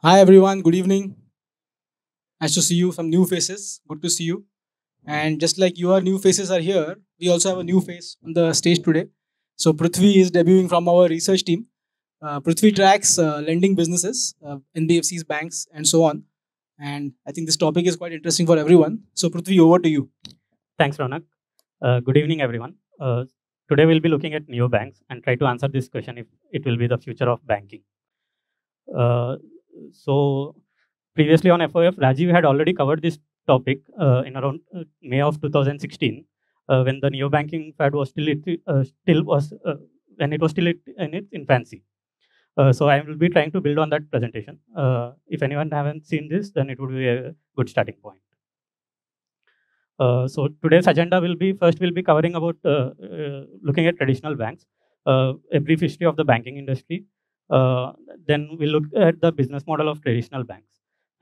Hi everyone, good evening. Nice to see you, some new faces. Good to see you. And just like your new faces are here, we also have a new face on the stage today. So Prithvi is debuting from our research team. Uh, Prithvi tracks uh, lending businesses, uh, NBFCs, banks, and so on. And I think this topic is quite interesting for everyone. So Prithvi, over to you. Thanks, Ronak. Uh, good evening, everyone. Uh, today we'll be looking at neobanks and try to answer this question if it will be the future of banking. So previously on FOF, Rajiv had already covered this topic uh, in around uh, May of 2016 uh, when the neobanking fad was still it, uh, still was uh, when it was still it, in its infancy. Uh, so I will be trying to build on that presentation. If anyone haven't seen this, then it would be a good starting point. So today's agenda will be first we'll be covering about looking at traditional banks, a brief history of the banking industry. Uh, then we'll look at the business model of traditional banks,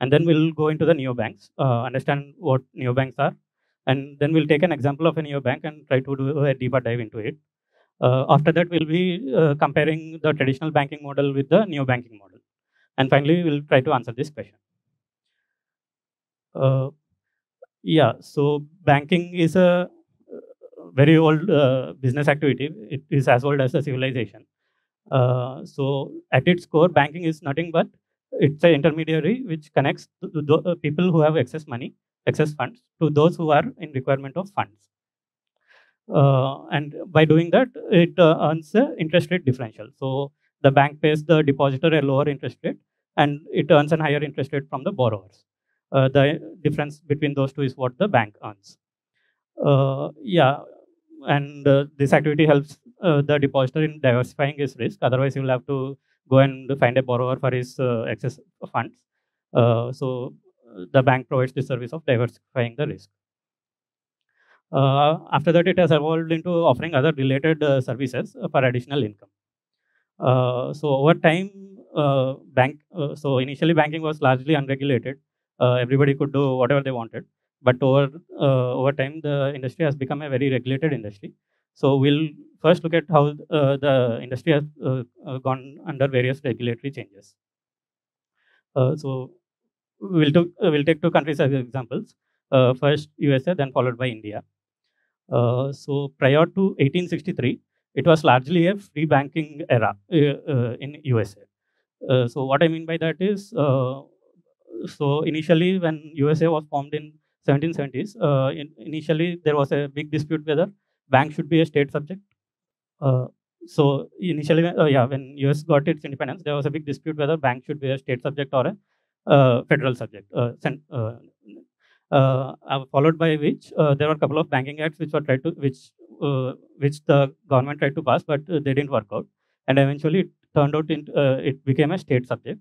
and then we'll go into the neobanks, uh, understand what neobanks are, and then we'll take an example of a neobank and try to do a deeper dive into it. Uh, after that, we'll be uh, comparing the traditional banking model with the new banking model, and finally, we'll try to answer this question. Uh, yeah, so banking is a uh, very old uh, business activity. It is as old as the civilization. Uh, so at its core, banking is nothing but it's an intermediary which connects the, uh, people who have excess money, excess funds, to those who are in requirement of funds. Uh, and by doing that, it uh, earns an interest rate differential. So the bank pays the depositor a lower interest rate, and it earns a higher interest rate from the borrowers. Uh, the difference between those two is what the bank earns. Uh, yeah, and uh, this activity helps uh, the depositor in diversifying his risk. Otherwise, he will have to go and find a borrower for his uh, excess funds. Uh, so uh, the bank provides the service of diversifying the risk. After that, it has evolved into offering other related services for additional income. So over time, bank. So initially, banking was largely unregulated. Everybody could do whatever they wanted. But over uh, over time, the industry has become a very regulated industry. So we'll first look at how uh, the industry has uh, uh, gone under various regulatory changes. Uh, so we'll, uh, we'll take two countries as examples. Uh, first USA, then followed by India. So prior to 1863, it was largely a free banking era in USA. So what I mean by that is, so initially when USA was formed in 1770s, uh, in, initially there was a big dispute whether bank should be a state subject. Uh, so initially, uh, yeah, when US got its independence, there was a big dispute whether bank should be a state subject or a uh, federal subject. Uh, uh, uh, followed by which there were a couple of banking acts which were tried to which uh, which the government tried to pass, but they didn't work out. And eventually, it turned out uh, it became a state subject,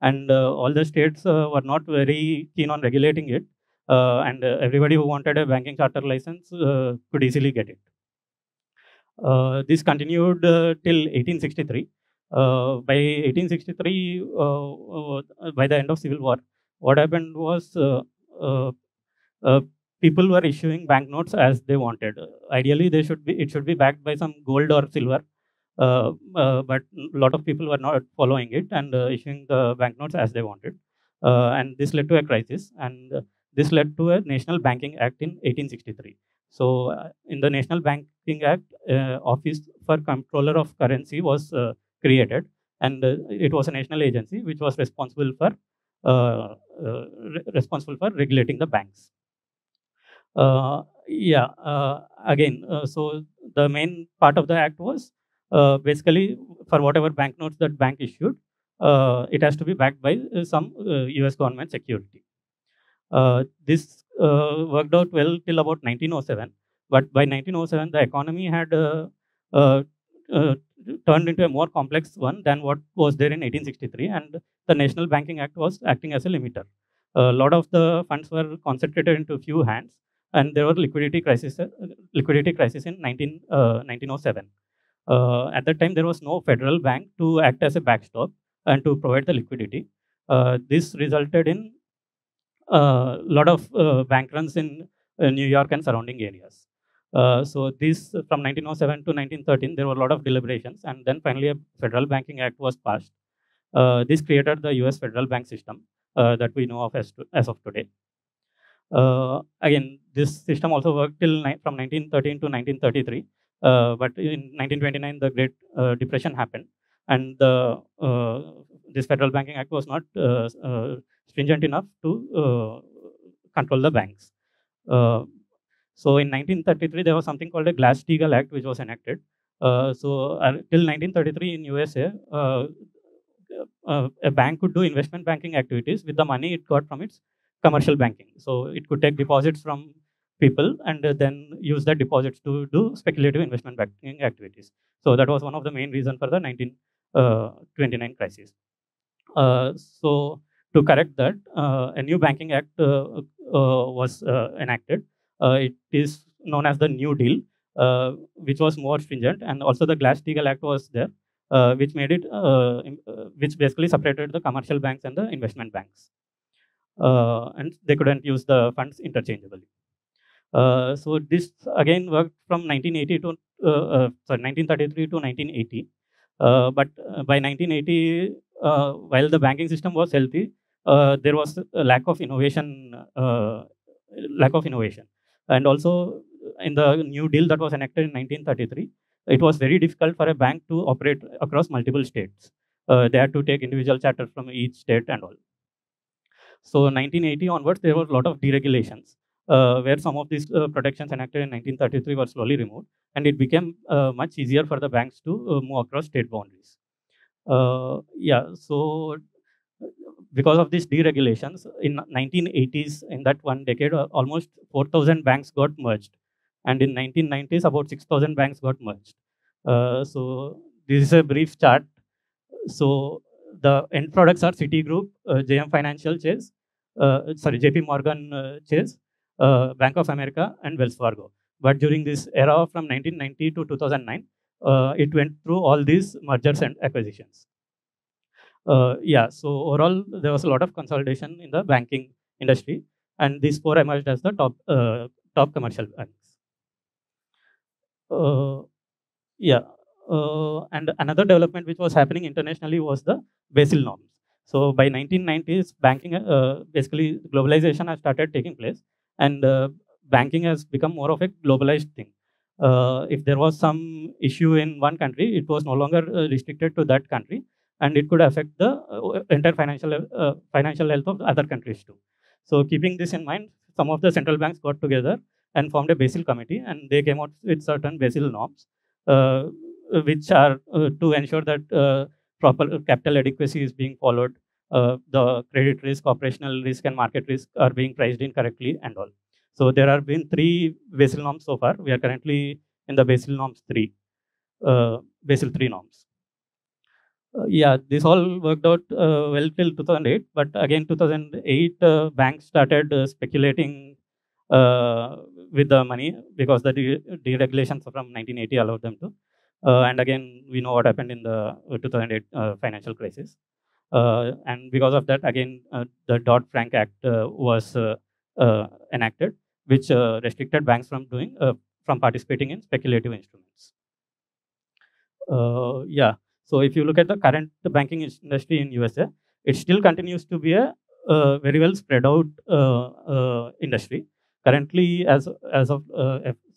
and uh, all the states uh, were not very keen on regulating it. Uh, and uh, everybody who wanted a banking charter license uh, could easily get it. This continued till 1863. Uh, by 1863, uh, uh, by the end of Civil War, what happened was people were issuing banknotes as they wanted. Ideally, they should be it should be backed by some gold or silver, uh, uh, but a lot of people were not following it and uh, issuing the banknotes as they wanted, and this led to a crisis. And this led to a National Banking Act in 1863. So, uh, in the National Banking Act, uh, Office for Comptroller of Currency was uh, created, and uh, it was a national agency which was responsible for uh, uh, re- responsible for regulating the banks. Yeah, again, so the main part of the act was basically for whatever banknotes that bank issued, it has to be backed by some US government security. Uh, this uh, worked out well till about 1907, but by 1907, the economy had uh, turned into a more complex one than what was there in 1863, and the National Banking Act was acting as a limiter. A lot of the funds were concentrated into few hands, and there were liquidity crisis, uh, liquidity crisis in 19, uh, 1907. Uh, at that time, there was no federal bank to act as a backstop and to provide the liquidity. Uh, this resulted in a lot of uh, bank runs in uh, New York and surrounding areas. Uh, so this from 1907 to 1913, there were a lot of deliberations, and then finally a federal banking act was passed. Uh, this created the US federal bank system uh, that we know of as, to, as of today. Uh, again, this system also worked till from 1913 to 1933, uh, but in 1929 the Great Depression happened, and the this Federal Banking Act was not stringent enough to control the banks. so in 1933 there was something called a Glass-Steagall Act which was enacted. so till 1933 in USA, uh, a bank could do investment banking activities with the money it got from its commercial banking. So it could take deposits from people and uh, then use that deposits to do speculative investment banking activities. So that was one of the main reasons for the 1929 uh, crisis. Uh, so to correct that, uh, a new banking act uh, was enacted. it is known as the New Deal, which was more stringent, and also the Glass-Steagall Act was there, which made it, which basically separated the commercial banks and the investment banks uh, and they couldn't use the funds interchangeably. Uh, so this again worked from 1980 to uh, uh, sorry 1933 to 1980. Uh, but by 1980, while the banking system was healthy, there was a lack of innovation, lack of innovation, and also in the New Deal that was enacted in 1933, it was very difficult for a bank to operate across multiple states. they had to take individual charters from each state and all. So 1980 onwards, there was a lot of deregulations uh, where some of these uh, protections enacted in 1933 were slowly removed, and it became uh, much easier for the banks to uh, move across state boundaries. Uh, yeah, so because of these deregulations, in 1980s, in that one decade, uh, almost 4,000 banks got merged, and in 1990s, about 6,000 banks got merged. so this is a brief chart. So the end products are Citigroup, JM Financial, Chase, uh, sorry, JP Morgan uh, Chase, uh, Bank of America, and Wells Fargo. But during this era from 1990 to 2009, it went through all these mergers and acquisitions. Yeah, so overall, there was a lot of consolidation in the banking industry, and these four emerged as the top top commercial banks. yeah, uh, and another development which was happening internationally was the Basel norms. So by 1990s, banking, uh, basically globalization has started taking place and uh, banking has become more of a globalized thing. Uh, if there was some issue in one country, it was no longer uh, restricted to that country and it could affect the uh, entire financial, uh, financial health of other countries too. So keeping this in mind, some of the central banks got together and formed a Basel committee and they came out with certain Basel norms, which are to ensure that proper capital adequacy is being followed, uh, the credit risk, operational risk, and market risk are being priced in correctly and all. So there have been three Basel norms so far. We are currently in the Basel norms 3, uh, Basel 3 norms. Uh, yeah, this all worked out uh, well till 2008, but again 2008 uh, banks started uh, speculating with the money because the de deregulations from 1980 allowed them to. Uh, and again, we know what happened in the 2008 uh, financial crisis. Uh, and because of that, again, the Dodd-Frank Act was enacted, which restricted banks from doing from participating in speculative instruments. yeah. So if you look at the current banking industry in USA, it still continues to be a uh, very well spread out uh, uh, industry. Currently, as as of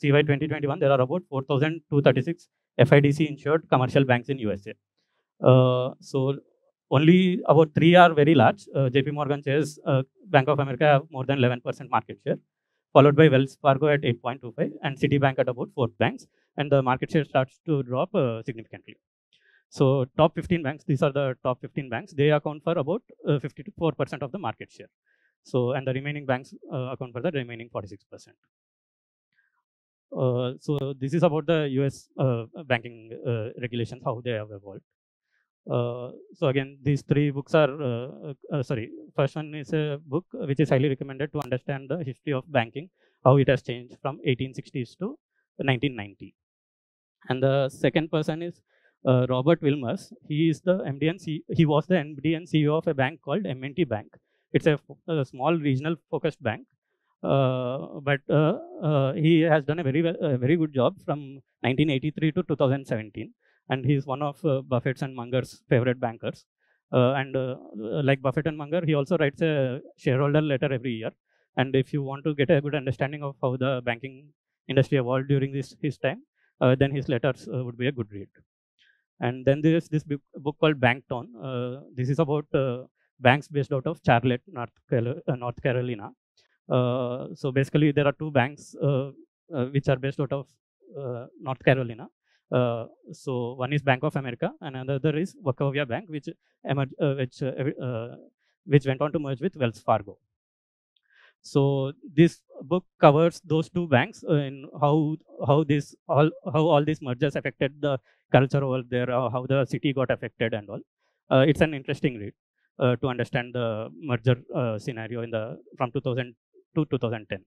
CY 2021, there are about 4,236 FIDC insured commercial banks in USA. Uh, so only about three are very large. Uh, JP Morgan Chase, uh, Bank of America have more than 11% market share, followed by Wells Fargo at 8.25 and Citibank at about fourth banks. And the market share starts to drop uh, significantly. So top 15 banks, these are the top 15 banks. They account for about 54% uh, of the market share. So, and the remaining banks uh, account for the remaining 46%. Uh, so this is about the US uh, banking uh, regulations, how they have evolved. Uh, so again, these three books are, sorry, first one is a book which is highly recommended to understand the history of banking, how it has changed from 1860s to 1990. And the second person is Robert Wilmers. He is the MD and C he was the MD and CEO of a bank called M&T Bank. It's a, a small regional focused bank uh, but uh, uh, he has done a very very good job from 1983 to 2017, and he is one of Buffett's and Munger's favorite bankers. Uh, and uh, like Buffett and Munger, he also writes a shareholder letter every year. And if you want to get a good understanding of how the banking industry evolved during this his time, uh, then his letters uh, would be a good read. And then there is this book, called Banktown. Uh, this is about uh, banks based out of Charlotte, North, North Carolina. so basically, there are two banks which are based out of North Carolina. Uh, so one is Bank of America, and another is Wachovia Bank, which uh, which uh, which went on to merge with Wells Fargo. So this book covers those two banks uh, and how how this all how all these mergers affected the culture over there, uh, how the city got affected and all. Uh, it's an interesting read to understand the merger scenario in the from 2000 to 2010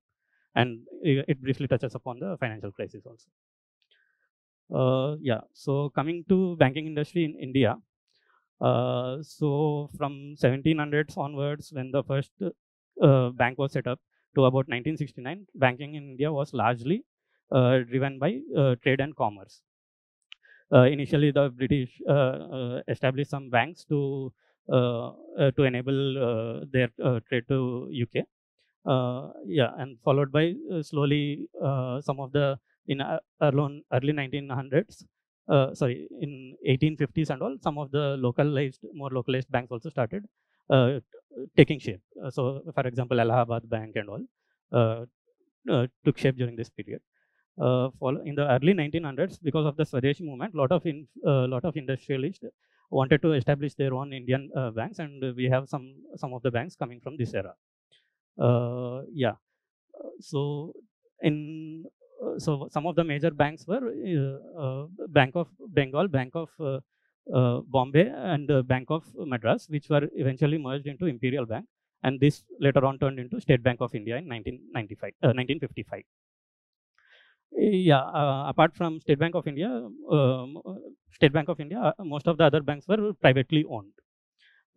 and it briefly touches upon the financial crisis also. Uh, yeah, so coming to banking industry in India, uh, so from 1700s onwards, when the first uh, bank was set up to about 1969, banking in India was largely uh, driven by uh, trade and commerce. Uh, initially, the British established some banks to to enable their trade to UK. yeah, and followed by slowly some of the in uh, early, early 1900s, uh, sorry, in 1850s and all, some of the localized, more localized banks also started uh, taking shape. Uh, so, for example, Allahabad Bank and all uh, uh, took shape during this period. in the early 1900s, because of the Swadeshi movement, lot of in, lot of industrialists wanted to establish their own Indian banks, and we have some some of the banks coming from this era. yeah, so in uh, so some of the major banks were uh, uh, Bank of Bengal, Bank of Bombay, and Bank of Madras, which were eventually merged into Imperial Bank, and this later on turned into State Bank of India in 1995, 1955 yeah uh, apart from state bank of india um, state bank of india most of the other banks were privately owned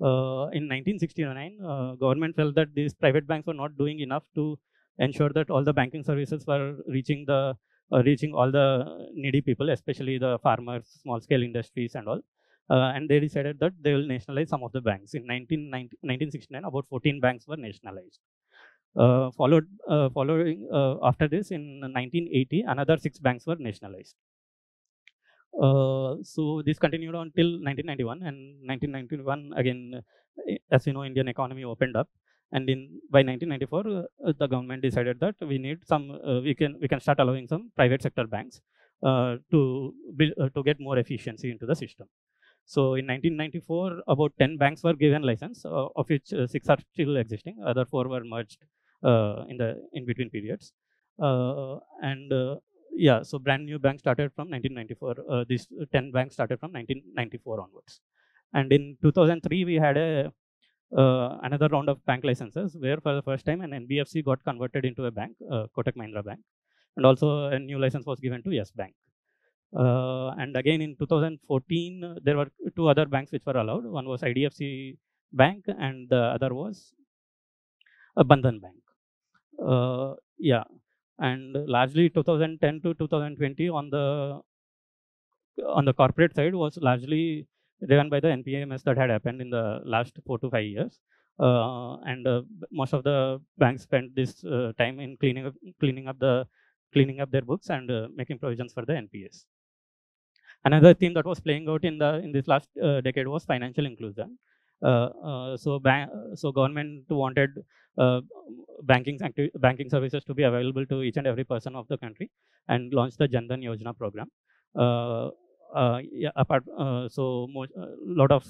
uh, in 1969 uh, government felt that these private banks were not doing enough to ensure that all the banking services were reaching the uh, reaching all the needy people, especially the farmers, small scale industries, and all. Uh, and they decided that they will nationalize some of the banks. In 1969, about 14 banks were nationalized. Uh, followed uh, following after this, in 1980, another six banks were nationalized. Uh, so this continued on until 1991, and 1991 again, as you know, Indian economy opened up, and in by 1994 uh, the government decided that we need some uh, we can we can start allowing some private sector banks to uh, to get more efficiency into the system so in 1994 about 10 banks were given license uh, of which uh, six are still existing. Other four were merged in the in between periods. And yeah so brand new bank started from 1994 these 10 banks started from 1994 onwards. And in 2003 we had a uh, another round of bank licenses where for the first time an NBFC got converted into a bank, uh, Kotak Mahindra Bank, and also a new license was given to Yes Bank. Uh, and again in 2014, uh, there were two other banks which were allowed. One was IDFC Bank, and the other was Bandhan Bank. Uh, yeah, and largely 2010 to 2020 on the on the corporate side was largely driven by the NPMS that had happened in the last four to five years. Uh, and uh, most of the banks spent this uh, time in cleaning up, cleaning up the cleaning up their books and uh, making provisions for the NPS. Another theme that was playing out in the in this last uh, decade was financial inclusion. Uh, so, so government wanted banking banking services to be available to each and every person of the country, and launched the Jan Dhan Yojana program uh, yeah, apart uh, so a uh, lot of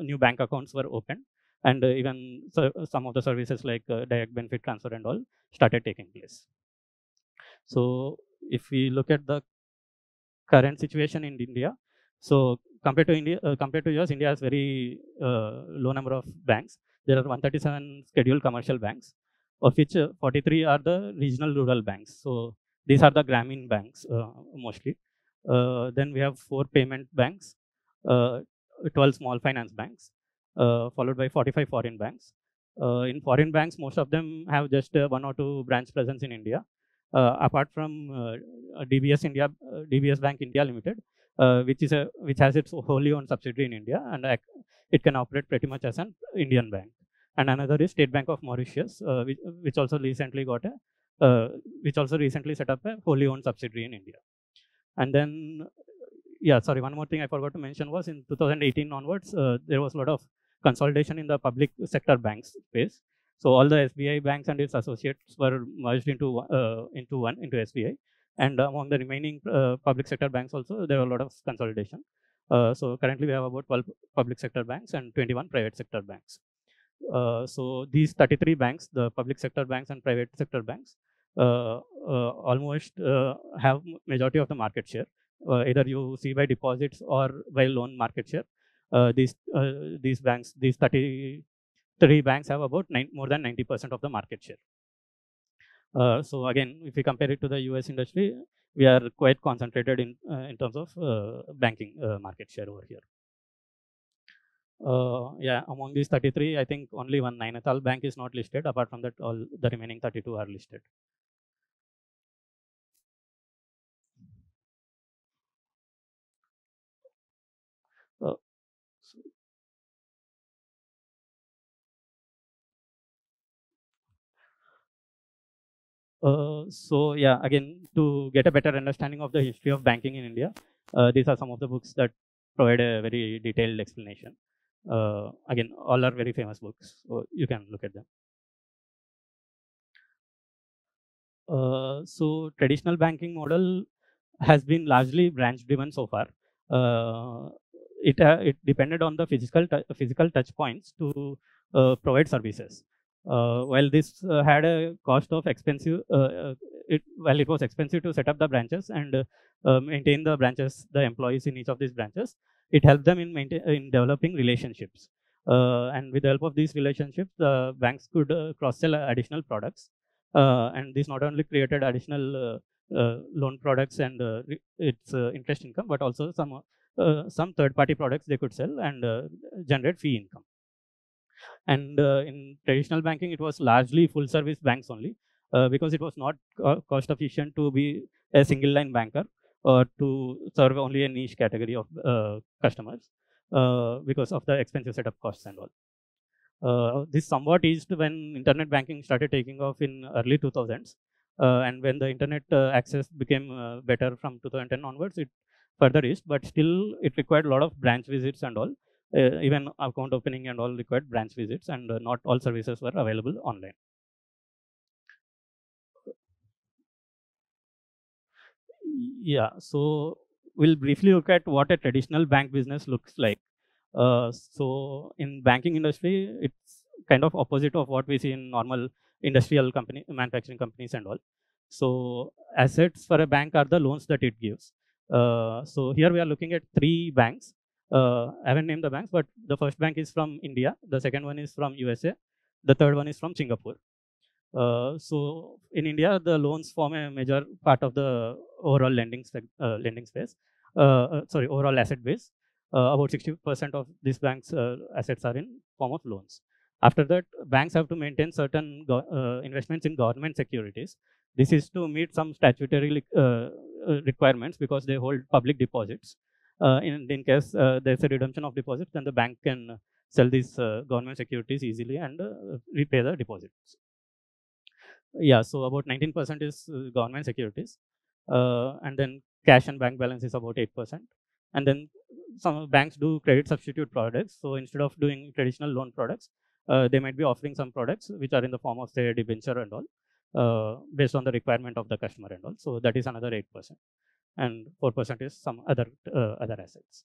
new bank accounts were opened and even so, some of the services like direct benefit transfer and all started taking place so if we look at the current situation in india so compared to india uh, compared to us india has very uh, low number of banks there are 137 scheduled commercial banks of which uh, 43 are the regional rural banks so these are the Grameen banks mostly uh, then we have four payment banks, uh, 12 small finance banks, uh, followed by 45 foreign banks. in foreign banks, most of them have just one or two branch presence in India. Apart from DBS India, DBS Bank India Limited, uh, which is a which has its wholly owned subsidiary in India, and it can operate pretty much as an Indian bank. And another is State Bank of Mauritius, uh, which, which also recently got a uh, which also recently set up a wholly owned subsidiary in India. And then, yeah, sorry, one more thing I forgot to mention was in 2018 onwards, uh, there was a lot of consolidation in the public sector banks space. So all the SBI banks and its associates were merged into uh, into one into SBI, and among the remaining uh, public sector banks also there were a lot of consolidation. Uh, so currently we have about 12 public sector banks and 21 private sector banks. Uh, so these 33 banks, the public sector banks and private sector banks, uh, uh, almost have majority of the market share. either you see by deposits or by loan market share. these these banks, these 33 banks have about nine, more than 90% of the market share. Uh, so again, if we compare it to the US industry, we are quite concentrated in uh, in terms of uh, banking market share over here. yeah, among these 33, I think only one Nainital Bank is not listed. Apart from that, all the remaining 32 are listed. Uh, so yeah, again, to get a better understanding of the history of banking in India, uh, these are some of the books that provide a very detailed explanation. Uh, again, all are very famous books, so you can look at them. Uh, so traditional banking model has been largely branch driven so far. Uh, it it depended on the physical physical touch points to provide services. Uh, while this uh, had a cost of expensive, uh, it, while it was expensive to set up the branches and maintain the branches, the employees in each of these branches, it helped them in, in developing relationships. and with the help of these relationships, the banks could cross-sell additional products. and this not only created additional uh, loan products and uh, its uh, interest income, but also some some third-party products they could sell and generate fee income. And uh, in traditional banking, it was largely full service banks only uh, because it was not cost efficient to be a single line banker or to serve only a niche category of uh, customers because of the expensive setup costs and all. Uh, this somewhat eased when internet banking started taking off in early 2000s uh, and when the internet uh, access became better from 2010 onwards it further eased but still it required a lot of branch visits and all uh, even account opening and all required branch visits and uh, not all services were available online. Yeah, so we'll briefly look at what a traditional bank business looks like. Uh, so in banking industry, it's kind of opposite of what we see in normal industrial company, manufacturing companies and all. So assets for a bank are the loans that it gives. Uh, so here we are looking at three banks uh, I haven't named the banks, but the first bank is from India, the second one is from USA, the third one is from Singapore. Uh, so in India, the loans form a major part of the overall lending uh, lending space. Uh, uh, sorry, overall asset base. Uh, about 60% of these banks' assets are in form of loans. After that, banks have to maintain certain investments in government securities. This is to meet some statutory requirements because they hold public deposits in, in case uh, there's a redemption of deposits, then the bank can sell these uh, government securities easily and repay the deposits. Yeah, so about 19% is government securities. and then cash and bank balance is about 8%. And then some banks do credit substitute products. So instead of doing traditional loan products, uh, they might be offering some products which are in the form of say debenture and all uh, based on the requirement of the customer and all. So that is another 8% and 4% is some other uh, other assets.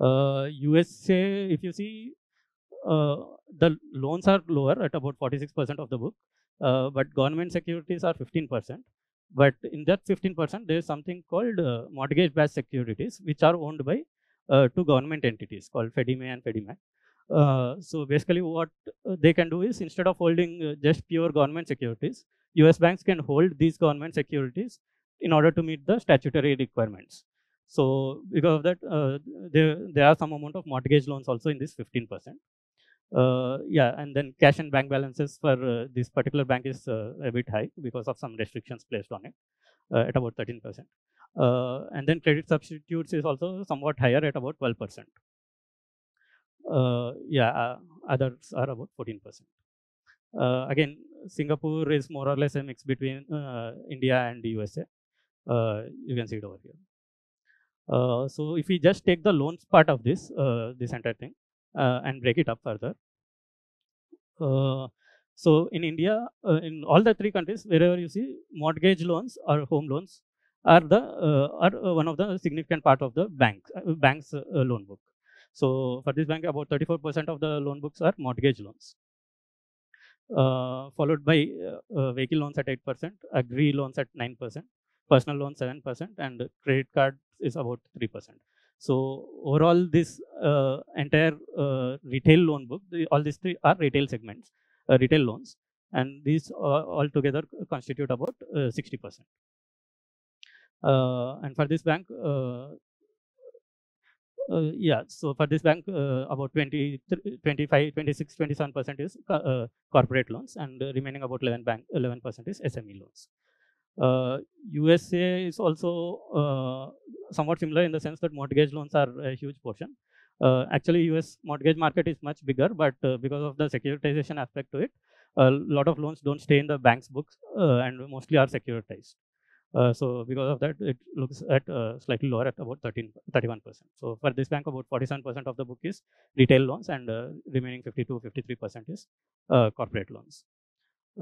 Uh, USA, if you see, uh, the loans are lower at about 46% of the book, uh, but government securities are 15%. But in that 15%, there is something called uh, mortgage-backed securities, which are owned by uh, two government entities called Mae and Freddie Mac. so basically, what they can do is instead of holding just pure government securities, US banks can hold these government securities in order to meet the statutory requirements. So because of that, uh, there, there are some amount of mortgage loans also in this 15%. Uh, yeah, and then cash and bank balances for uh, this particular bank is uh, a bit high because of some restrictions placed on it uh, at about 13%. Uh, and then credit substitutes is also somewhat higher at about 12%. Uh, yeah, others are about 14%. again, Singapore is more or less a mix between India and the USA. You can see it over here. Uh, so if we just take the loans part of this, uh, this entire thing, uh, and break it up further. so in India, in all the three countries, wherever you see mortgage loans or home loans are the are one of the significant part of the bank bank's loan book. So for this bank, about 34% of the loan books are mortgage loans. Uh, followed by uh, uh, vehicle loans at 8%, agri loans at 9%, personal loan 7%, and credit card is about 3%. So overall, this uh, entire uh, retail loan book, the, all these three are retail segments, uh, retail loans, and these all together constitute about 60%. and for this bank, uh, yeah, so for this bank, uh, about 20, 25, 26, 27% is uh, corporate loans, and remaining about 11 bank, 11% is SME loans. USA is also somewhat similar in the sense that mortgage loans are a huge portion. Uh, actually, US mortgage market is much bigger, but uh, because of the securitization aspect to it, a lot of loans don't stay in the bank's books uh, and mostly are securitized. Uh, so because of that, it looks at uh, slightly lower at about 13, 31%. So for this bank, about 47% of the book is retail loans and uh, remaining 52, 53% is uh, corporate loans.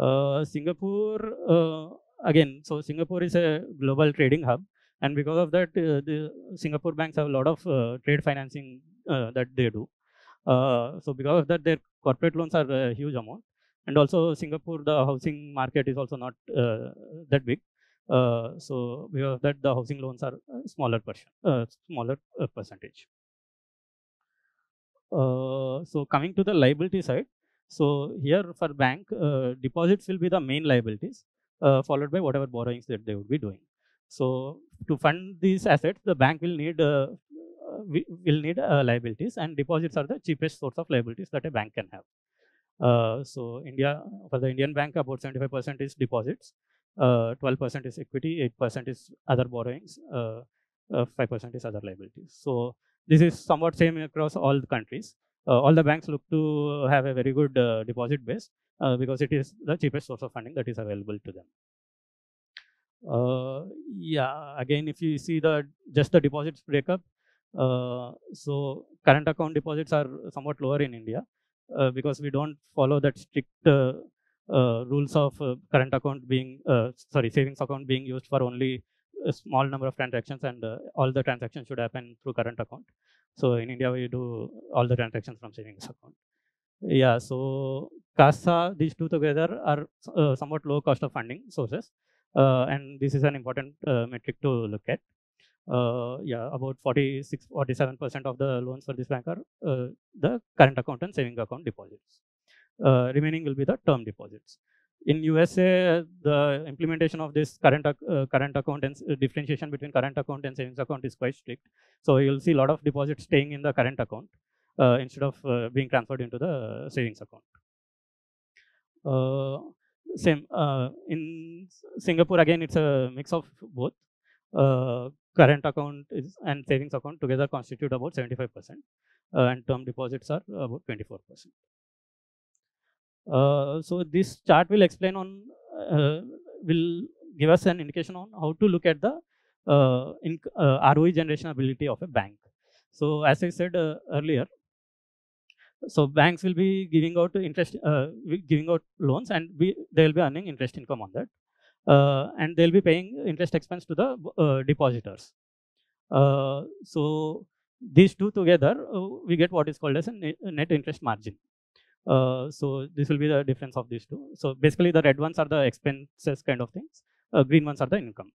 Uh, Singapore, again, so Singapore is a global trading hub. And because of that, the Singapore banks have a lot of trade financing that they do. so because of that, their corporate loans are a huge amount. And also Singapore, the housing market is also not that big. Uh, so because of that, the housing loans are smaller uh, smaller uh, percentage. Uh, so coming to the liability side, so here for bank uh, deposits will be the main liabilities, uh, followed by whatever borrowings that they would be doing. So to fund these assets, the bank will need uh, will need uh, liabilities, and deposits are the cheapest source of liabilities that a bank can have. Uh, so India for the Indian bank, about 75% is deposits, 12% uh, is equity, 8% is other borrowings, 5% uh, uh, is other liabilities. So this is somewhat same across all the countries. all the banks look to have a very good deposit base because it is the cheapest source of funding that is available to them. Uh, yeah again if you see the just the deposits breakup uh, so current account deposits are somewhat lower in india uh, because we don't follow that strict uh, rules of uh, current account being, uh, sorry, savings account being used for only a small number of transactions and all the transactions should happen through current account. So in India, we do all the transactions from savings account. Yeah, so CASA, these two together are uh, somewhat low cost of funding sources. Uh, and this is an important uh, metric to look at. yeah, about 46, 47% of the loans for this bank are the current account and saving account deposits. Uh, remaining will be the term deposits. In USA, the implementation of this current uh, current account and uh, differentiation between current account and savings account is quite strict. So you'll see a lot of deposits staying in the current account uh, instead of uh, being transferred into the savings account. Uh, same in Singapore again, it's a mix of both. current account is, and savings account together constitute about 75%, and term deposits are about 24%. Uh, so this chart will explain on, uh, will give us an indication on how to look at the uh, in, ROE generation ability of a bank. So as I said earlier, so banks will be giving out interest, uh, giving out loans, and we, they will be earning interest income on that, uh, and they'll be paying interest expense to the depositors. so these two together, we get what is called as a net interest margin. Uh, so this will be the difference of these two. So basically the red ones are the expenses kind of things. Uh, green ones are the income.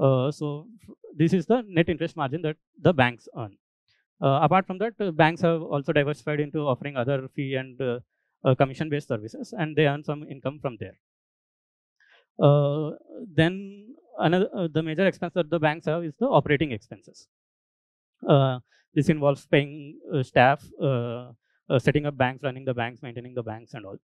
Uh, so this is the net interest margin that the banks earn. Uh, apart from that, uh, banks have also diversified into offering other fee and commission based services and they earn some income from there. then another the major expense that the banks have is the operating expenses. this involves paying staff, uh, setting up banks, running the banks, maintaining the banks, and all.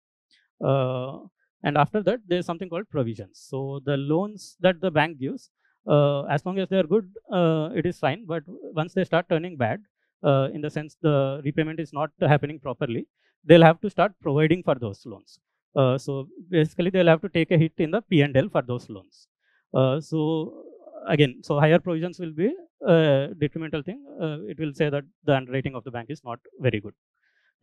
Uh, and after that, there's something called provisions. So the loans that the bank gives, uh, as long as they're good, uh, it is fine. But once they start turning bad, uh, in the sense the repayment is not happening properly, they'll have to start providing for those loans. Uh, so basically, they'll have to take a hit in the P&L for those loans. Uh, so again, so higher provisions will be a detrimental thing. Uh, it will say that the underwriting of the bank is not very good.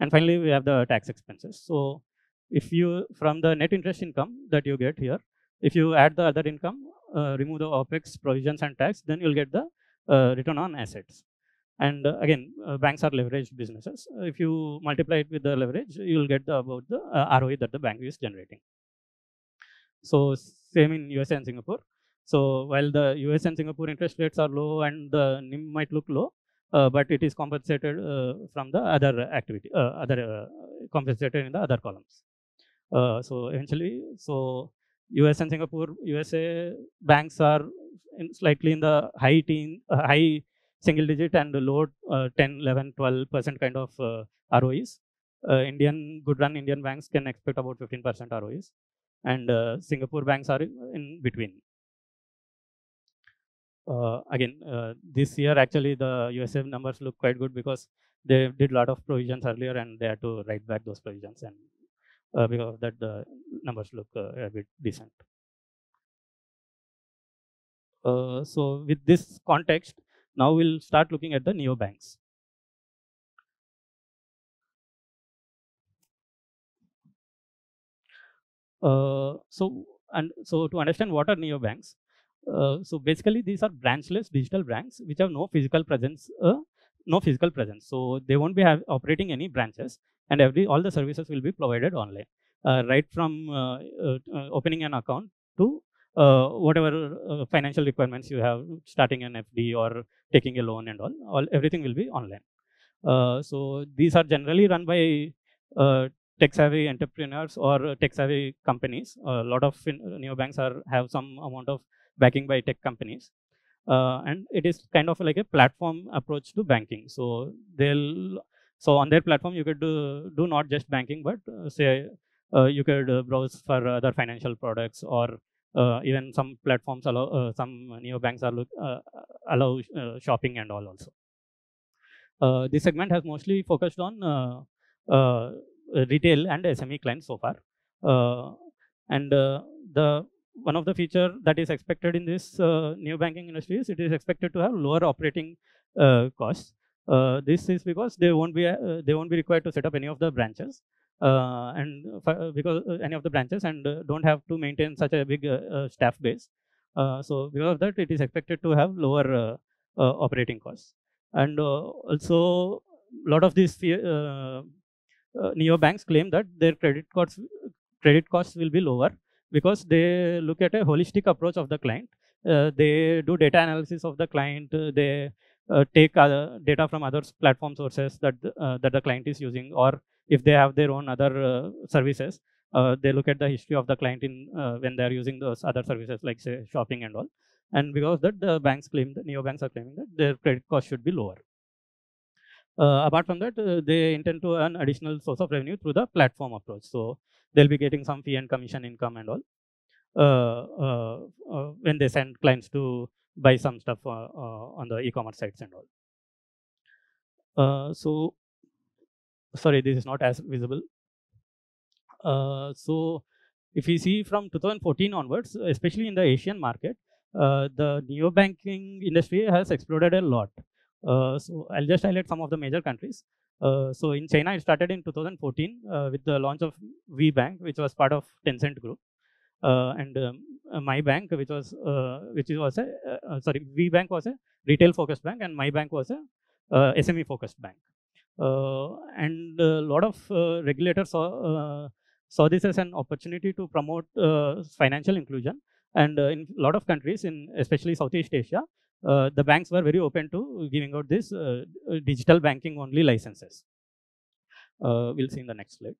And finally, we have the tax expenses. So if you, from the net interest income that you get here, if you add the other income, uh, remove the OPEX, provisions and tax, then you'll get the uh, return on assets. And uh, again, uh, banks are leveraged businesses. if you multiply it with the leverage, you'll get the, about the uh, ROE that the bank is generating. So same in USA and Singapore. So while the US and Singapore interest rates are low and the NIM might look low, uh, but it is compensated uh, from the other activity, uh, other compensated in the other columns. so eventually, so US and Singapore, USA banks are in slightly in the high teen, high single digit and low uh, 10, 11, 12 percent kind of uh, ROEs. Uh, Indian good run Indian banks can expect about 15 percent ROEs, and Singapore banks are in between. again, this year actually the USF numbers look quite good because they did a lot of provisions earlier and they had to write back those provisions and uh, because of that the numbers look uh, a bit decent. Uh, so with this context, now we'll start looking at the neobanks. Uh, so and so to understand what are neobanks, uh, so basically these are branchless digital banks which have no physical presence, uh, no physical presence. So they won't be have, operating any branches, and every all the services will be provided online, uh, right from uh, uh, opening an account to uh, whatever uh, financial requirements you have, starting an FD or taking a loan and all, all everything will be online. Uh, so these are generally run by uh, tech-savvy entrepreneurs or tech-savvy companies. A lot of neobanks are have some amount of backing by tech companies. Uh, and it is kind of like a platform approach to banking. So they'll so on their platform you could do, do not just banking, but uh, say you could browse for other financial products or even some platforms allow uh, some neobanks are look, uh, allow shopping and all also. this segment has mostly focused on retail and SME clients so far, and the one of the feature that is expected in this uh, new banking industry is it is expected to have lower operating uh, costs. Uh, this is because they won't be they won't be required to set up any of the branches. Uh, and uh, because uh, any of the branches and don't have to maintain such a big staff base. so because of that, it is expected to have lower operating costs. And also, a lot of these neo banks claim that their credit costs credit costs will be lower because they look at a holistic approach of the client. Uh, they do data analysis of the client. Uh, they uh, take data from other platform sources that that the client is using, or if they have their own other uh, services, uh, they look at the history of the client in uh, when they are using those other services like say shopping and all. And because that the banks claim, the neobanks are claiming that their credit cost should be lower. Uh, apart from that, uh, they intend to earn additional source of revenue through the platform approach. So they'll be getting some fee and commission income and all uh, when they send clients to buy some stuff on the e-commerce sites and all. so sorry, this is not as visible. Uh, so if we see from 2014 onwards, especially in the Asian market, uh, the neo-banking industry has exploded a lot. Uh, so I'll just highlight some of the major countries. Uh, so in China, it started in 2014 uh, with the launch of WeBank, which was part of Tencent Group, uh, and um, MyBank, which was which was a sorry, WeBank was a retail-focused bank, and MyBank was a SME-focused bank. Uh, and a lot of uh, regulators saw, uh, saw this as an opportunity to promote financial inclusion. And in a lot of countries, in especially Southeast Asia, the banks were very open to giving out this digital banking only licenses. we'll see in the next slide.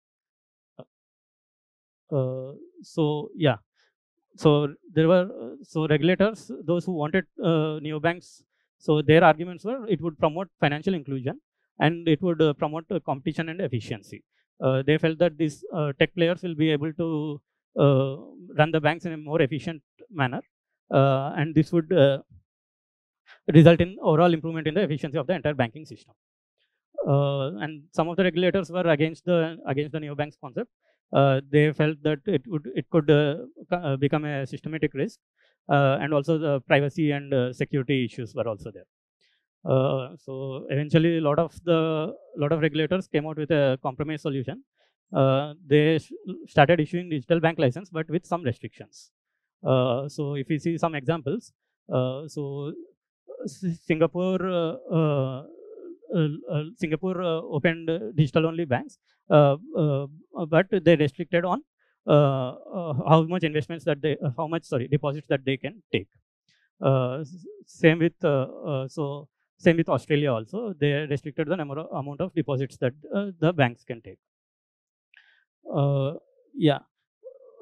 Uh, so yeah so there were uh, so regulators those who wanted uh, neobanks so their arguments were it would promote financial inclusion and it would uh, promote uh, competition and efficiency. Uh, they felt that these tech players will be able to run the banks in a more efficient manner, and this would result in overall improvement in the efficiency of the entire banking system. Uh, and some of the regulators were against the against the neobanks concept. Uh, they felt that it would it could uh, become a systematic risk, and also the privacy and security issues were also there. Uh, so eventually, a lot of the lot of regulators came out with a compromise solution. Uh, they started issuing digital bank license, but with some restrictions. Uh, so if you see some examples, so Singapore uh, uh, Singapore uh, opened digital only banks, but they restricted on how much investments that they, how much sorry deposits that they can take. same with so same with Australia also. They restricted the number of amount of deposits that the banks can take. yeah.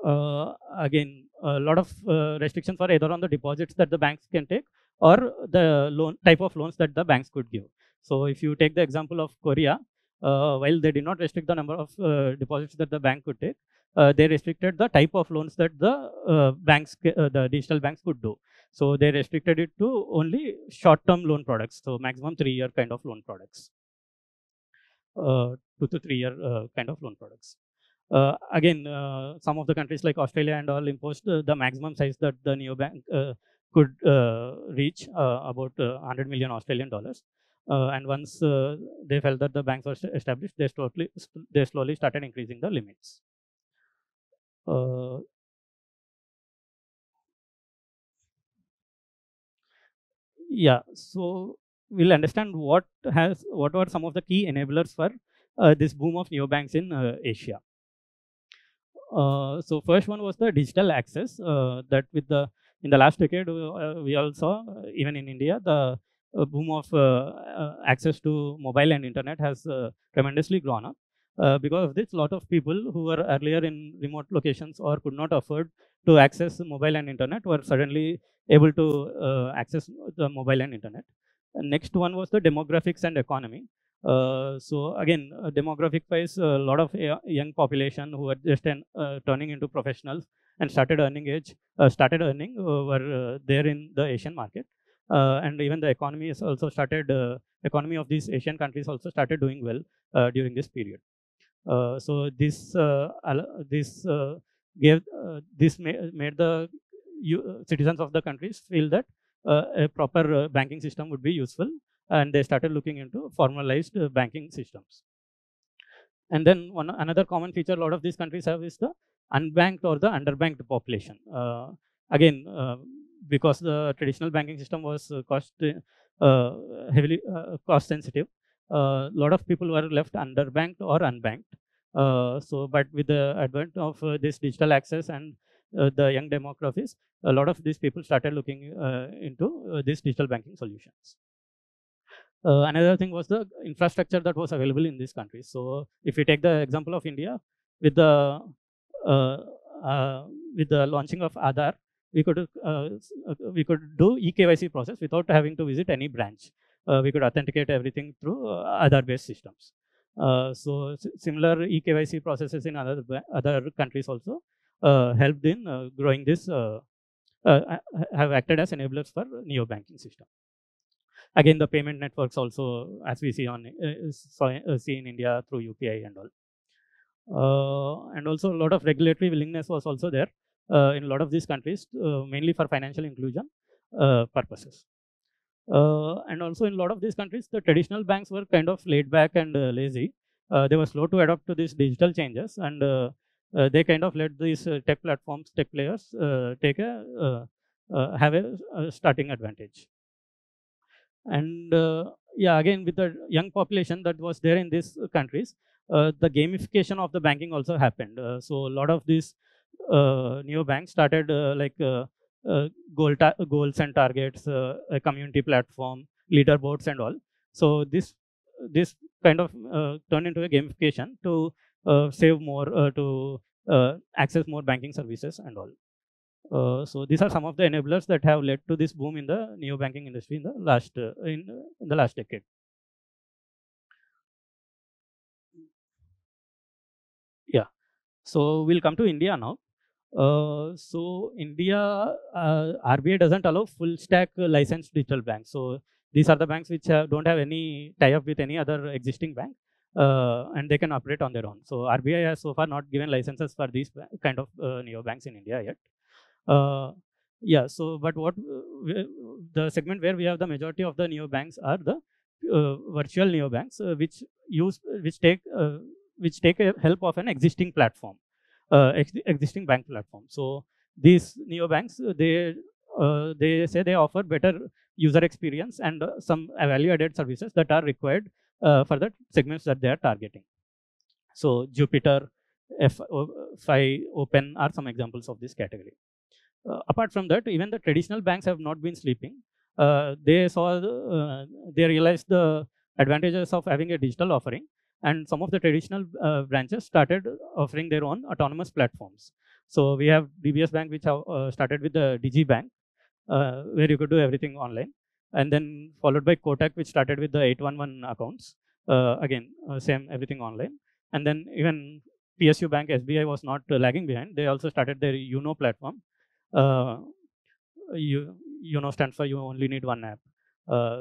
Uh, again, a lot of uh, restrictions were either on the deposits that the banks can take or the loan type of loans that the banks could give. So if you take the example of Korea, uh, while they did not restrict the number of uh, deposits that the bank could take, uh, they restricted the type of loans that the uh, banks, uh, the digital banks could do. So they restricted it to only short-term loan products, so maximum three-year kind of loan products, uh, two to three-year uh, kind of loan products. Uh, again, uh, some of the countries like Australia and all imposed the maximum size that the neobank could reach about 100 million Australian dollars. Uh, and once uh, they felt that the banks were established, they slowly, they slowly started increasing the limits. Yeah, so we'll understand what has what were some of the key enablers for uh, this boom of neobanks in uh, Asia. Uh, so first one was the digital access that with the in the last decade we all saw even in India the boom of uh, uh, access to mobile and internet has uh, tremendously grown up. Uh, because of this, a lot of people who were earlier in remote locations or could not afford to access mobile and internet were suddenly able to uh, access the mobile and internet. And next one was the demographics and economy. Uh, so again, demographic wise, a lot of young population who were just turning into professionals and started earning age, started earning were there in the Asian market. Uh, and even the economy has also started uh, economy of these asian countries also started doing well uh, during this period so this this gave this ma made the citizens of the countries feel that a proper banking system would be useful and they started looking into formalized banking systems. And then one another common feature a lot of these countries have is the unbanked or the underbanked population. Uh, again uh, because the traditional banking system was uh, cost uh, heavily uh, cost sensitive, a lot of people were left underbanked or unbanked. so, but with the advent of this digital access and the young demographics, a lot of these people started looking into these digital banking solutions. Uh, another thing was the infrastructure that was available in these countries. So if we take the example of India, with the uh, uh, with the launching of Aadhaar, we could uh, uh we could do eKYC process without having to visit any branch. Uh, we could authenticate everything through uh, Aadhaar-based systems. Uh, so similar eKYC processes in other other countries also uh, helped in growing this. have acted as enablers for neo banking system. Again, the payment networks also, as we see on see in India through UPI and all. and also a lot of regulatory willingness was also there uh, in a lot of these countries, uh, mainly for financial inclusion uh, and also in a lot of these countries, the traditional banks were kind of laid back and lazy. they were slow to adapt to these digital changes and they kind of let these tech platforms, tech players take a have a, a, starting advantage. And uh, yeah, again, with the young population that was there in these countries, uh, the gamification of the banking also happened. Uh, so a lot of these uh, neobanks started uh, like uh, uh, goal, goals and targets, uh, a community platform, leaderboards and all. So this this kind of uh, turned into a gamification to save more, to access more banking services and all. Uh, so these are some of the enablers that have led to this boom in the neo banking industry in the last uh, in, in, the last decade. Yeah, so we'll come to India now. Uh, so India, uh, RBI doesn't allow full stack licensed digital banks. So these are the banks which don't have any tie up with any other existing bank. Uh, and they can operate on their own. So RBI has so far not given licenses for these kind of uh, neo banks in India yet. Uh, yeah. So, but what the segment where we have the majority of the neo banks are the virtual neo banks, which use which take which take help of an existing platform, ex existing bank platform. So these neo banks they they say they offer better user experience and some value added services that are required uh, for the segments that they are targeting. So Jupiter, F5, Open are some examples of this category. Uh, apart from that, even the traditional banks have not been sleeping. Uh, they saw, the, uh, they realized the advantages of having a digital offering and some of the traditional uh, branches started offering their own autonomous platforms. So we have DBS Bank, which have uh, started with the digibank, uh, where you could do everything online and then followed by Kotak, which started with the 811 accounts. Uh, again, uh, same everything online. And then even PSU Bank, SBI was not uh, lagging behind. They also started their YONO platform. You, YONO stands for you only need one app.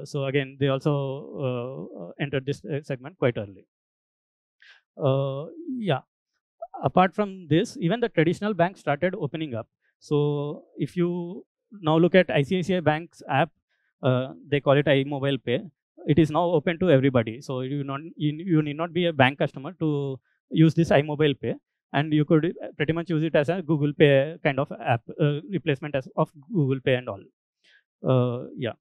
So again, they also entered this segment quite early. Yeah. Apart from this, even the traditional banks started opening up. So if you now look at ICICI Bank's app, uh, they call it iMobile Pay. It is now open to everybody. So you not you, you need not be a bank customer to use this iMobile Pay, and you could pretty much use it as a Google Pay kind of app uh, replacement as of Google Pay and all. Uh, yeah.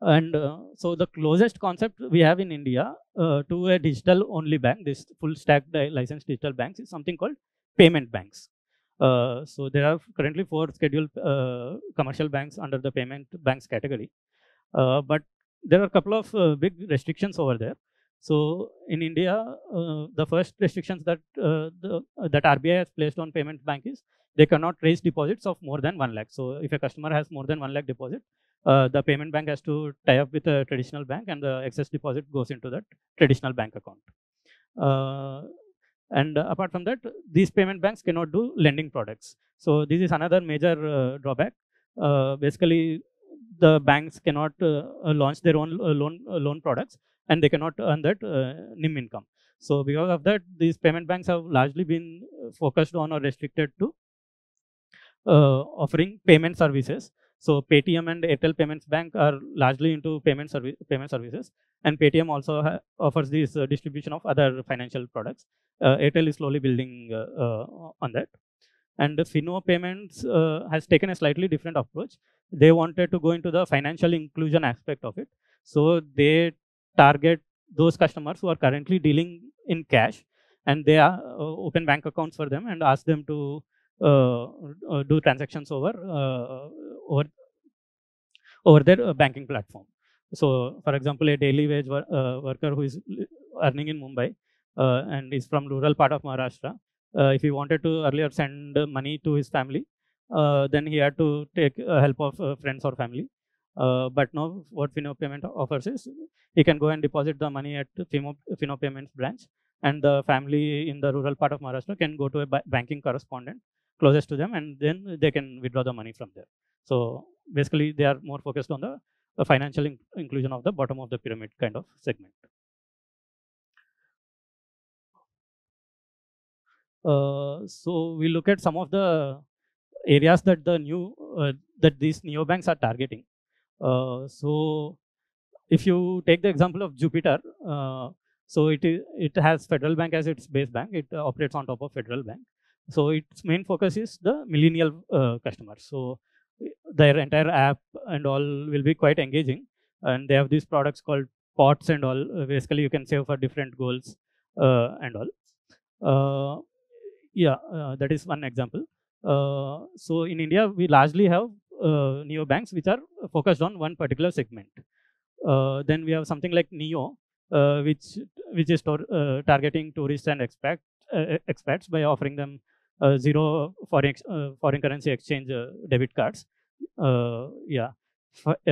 And uh, so the closest concept we have in India uh, to a digital only bank, this full stack licensed digital banks, is something called payment banks. Uh, so there are currently four scheduled uh, commercial banks under the payment banks category. Uh, but there are a couple of uh, big restrictions over there. So in India, the first restrictions that the, that RBI has placed on payment bank is they cannot raise deposits of more than 1 lakh. So if a customer has more than 1 lakh deposit, the payment bank has to tie up with a traditional bank and the excess deposit goes into that traditional bank account. And uh, apart from that, these payment banks cannot do lending products. So this is another major uh, drawback. Uh, basically, the banks cannot launch their own loan loan products, and they cannot earn that NIM income. So because of that, these payment banks have largely been focused on or restricted to uh, offering payment services. So Paytm and Airtel Payments Bank are largely into payment service payment services, and Paytm also offers this uh, distribution of other financial products. Uh, Airtel is slowly building uh, uh, on that. And Fino Payments uh, has taken a slightly different approach. They wanted to go into the financial inclusion aspect of it. So they target those customers who are currently dealing in cash and they are, open bank accounts for them and ask them to uh, uh, Uh, uh, do transactions over uh, uh over over their banking platform. So, for example, a daily wage wor worker who is earning in Mumbai and is from rural part of Maharashtra, if he wanted to earlier send money to his family, then he had to take help of friends or family. Uh, but now what Fino Payment offers is he can go and deposit the money at Fino, Fino Payments branch and the family in the rural part of Maharashtra can go to a banking correspondent closest to them and then they can withdraw the money from there. So basically they are more focused on the, the financial in inclusion of the bottom of the pyramid kind of segment. Uh, so we look at some of the areas that the new uh, that these neobanks are targeting. Uh, so if you take the example of Jupiter, uh, so it is it has Federal Bank as its base bank. It operates on top of Federal Bank. So its main focus is the millennial uh, customers. So their entire app and all will be quite engaging. And they have these products called pots and all. Uh, basically, you can save for different goals uh, and all. Uh, yeah, uh, that is one example. So in India, we largely have neo banks which are focused on one particular segment. then we have something like Niyo, which which is targeting tourists and expat, expats by offering them Uh, zero foreign uh, foreign currency exchange uh, debit cards. Uh, yeah,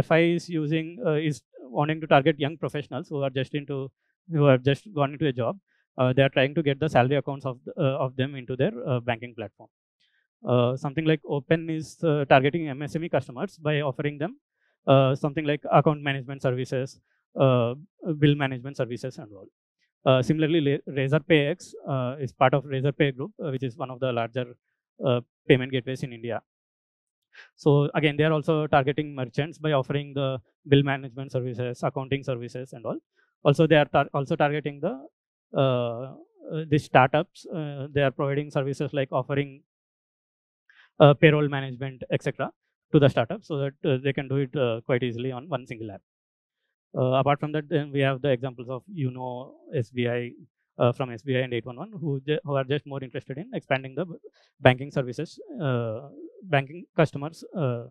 FI is using uh, is wanting to target young professionals who are just into who have just gone into a job. they are trying to get the salary accounts of the, of them into their banking platform. something like Open is targeting MSME customers by offering them something like account management services, bill management services, and all. Uh, similarly, Razorpay X uh, is part of Razorpay Group, uh, which is one of the larger payment gateways in India. So again, they are also targeting merchants by offering the bill management services, accounting services, and all. Also, they are tar also targeting the uh, the startups. Uh, they are providing services like offering uh, payroll management, etc., to the startups, so that they can do it quite easily on one single app. Uh, apart from that, then we have the examples of YONO, SBI, uh, from SBI and 811 who, who are just more interested in expanding the banking services, uh, banking customers uh,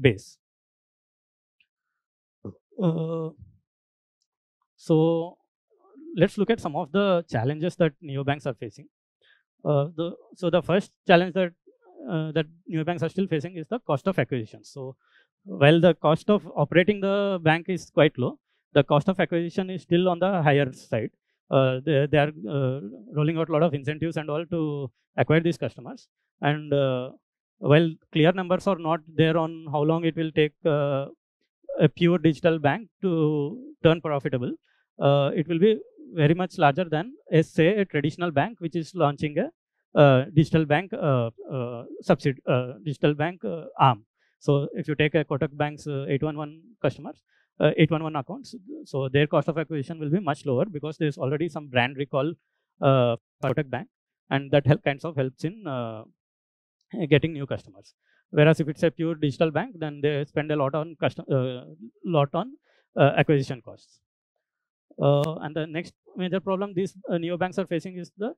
base. Uh, so let's look at some of the challenges that neobanks are facing. Uh, the, so the first challenge that that neobanks are still facing is the cost of acquisition. So while the cost of operating the bank is quite low, the cost of acquisition is still on the higher side. Uh, they, they, are uh, rolling out a lot of incentives and all to acquire these customers. And uh, while clear numbers are not there on how long it will take uh, a pure digital bank to turn profitable, uh, it will be very much larger than, as say, a traditional bank which is launching a uh, digital bank subsidy, digital bank arm. So if you take a Kotak Bank's 811 customers, uh, 811 accounts. So their cost of acquisition will be much lower because there's already some brand recall uh, Kotak Bank, and that help, kinds of helps in uh, getting new customers. Whereas if it's a pure digital bank, then they spend a lot on custom, uh, lot on uh, acquisition costs. Uh, and the next major problem these uh, neobanks are facing is that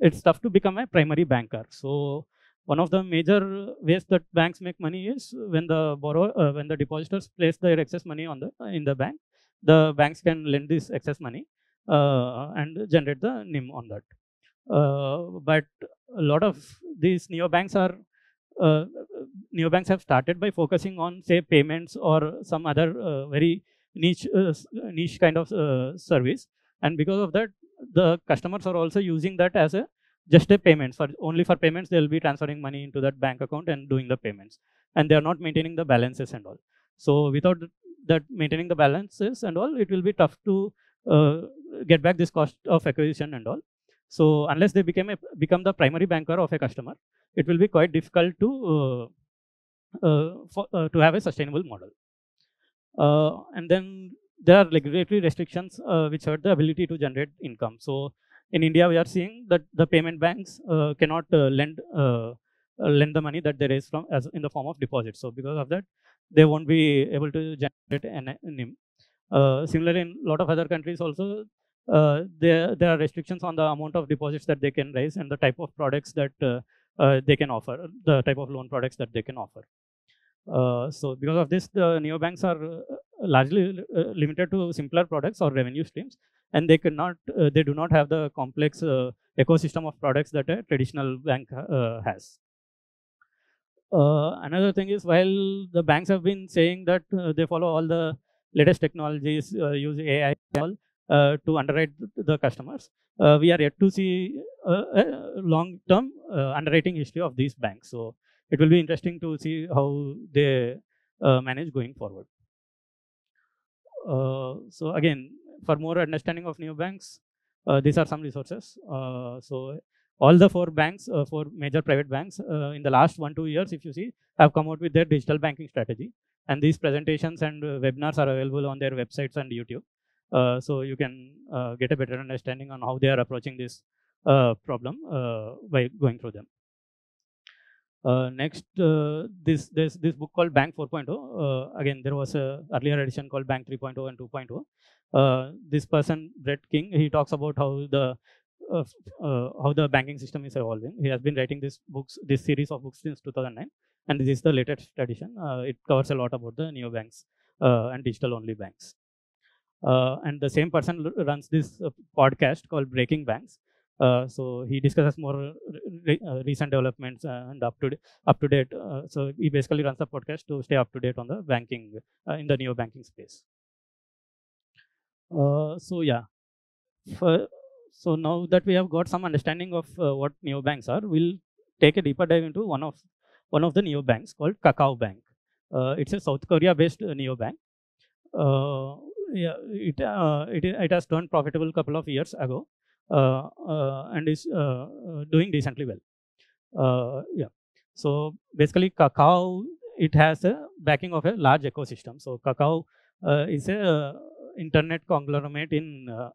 it's tough to become a primary banker. So one of the major ways that banks make money is when the borrower uh, when the depositors place their excess money on the uh, in the bank the banks can lend this excess money uh, and generate the nim on that. Uh, but a lot of these neobanks are uh, neobanks have started by focusing on say payments or some other uh, very niche niche kind of service. And because of that the customers are also using that as a just a payments for only for payments they will be transferring money into that bank account and doing the payments. And they are not maintaining the balances and all. So without that maintaining the balances and all it will be tough to uh, get back this cost of acquisition and all. So unless they become a, become the primary banker of a customer it will be quite difficult to uh, uh, for, uh, to have a sustainable model. Uh, and then there are regulatory restrictions uh, which hurt the ability to generate income. So in India, we are seeing that the payment banks uh, cannot uh, lend uh, lend the money that they raise from as in the form of deposits. So because of that, they won't be able to generate an NIM. similarly, in a lot of other countries also, uh, there there are restrictions on the amount of deposits that they can raise and the type of products that uh, uh, they can offer, the type of loan products that they can offer. so because of this, the neobanks are largely limited to simpler products or revenue streams, and they cannot uh, they do not have the complex uh, ecosystem of products that a traditional bank uh, has. Uh, another thing is while the banks have been saying that uh, they follow all the latest technologies use ai all, to underwrite the customers we are yet to see a long term underwriting history of these banks. So it will be interesting to see how they manage going forward. So again for more understanding of neobanks, uh, these are some resources. Uh, so all the four banks, uh, four major private banks uh, in the last one, two years, if you see, have come out with their digital banking strategy. And these presentations and uh, webinars are available on their websites and YouTube. Uh, so you can get a better understanding on how they are approaching this problem by going through them. Next, this this this book called Bank 4.0. Uh, again, there was a earlier edition called Bank 3.0 and 2.0. Uh, this person, Brett King, he talks about how the uh, uh, how the banking system is evolving. He has been writing this books, this series of books since 2009, and this is the latest edition. it covers a lot about the neobanks and digital-only banks. and the same person runs this podcast called Breaking Banks, uh, so he discusses more re uh, recent developments and up to up to date. Uh, so he basically runs the podcast to stay up to date on the banking in the neo banking space. So yeah, For, so now that we have got some understanding of uh, what neobanks are, we'll take a deeper dive into one of one of the neobanks called Kakao Bank. Uh, it's a South Korea-based uh, neobank. Uh, yeah, it, uh, it it has turned profitable couple of years ago, uh, uh, and is uh, uh, doing decently well. Uh, yeah. So basically, Kakao it has a backing of a large ecosystem. So Kakao uh, is a uh, internet conglomerate in uh,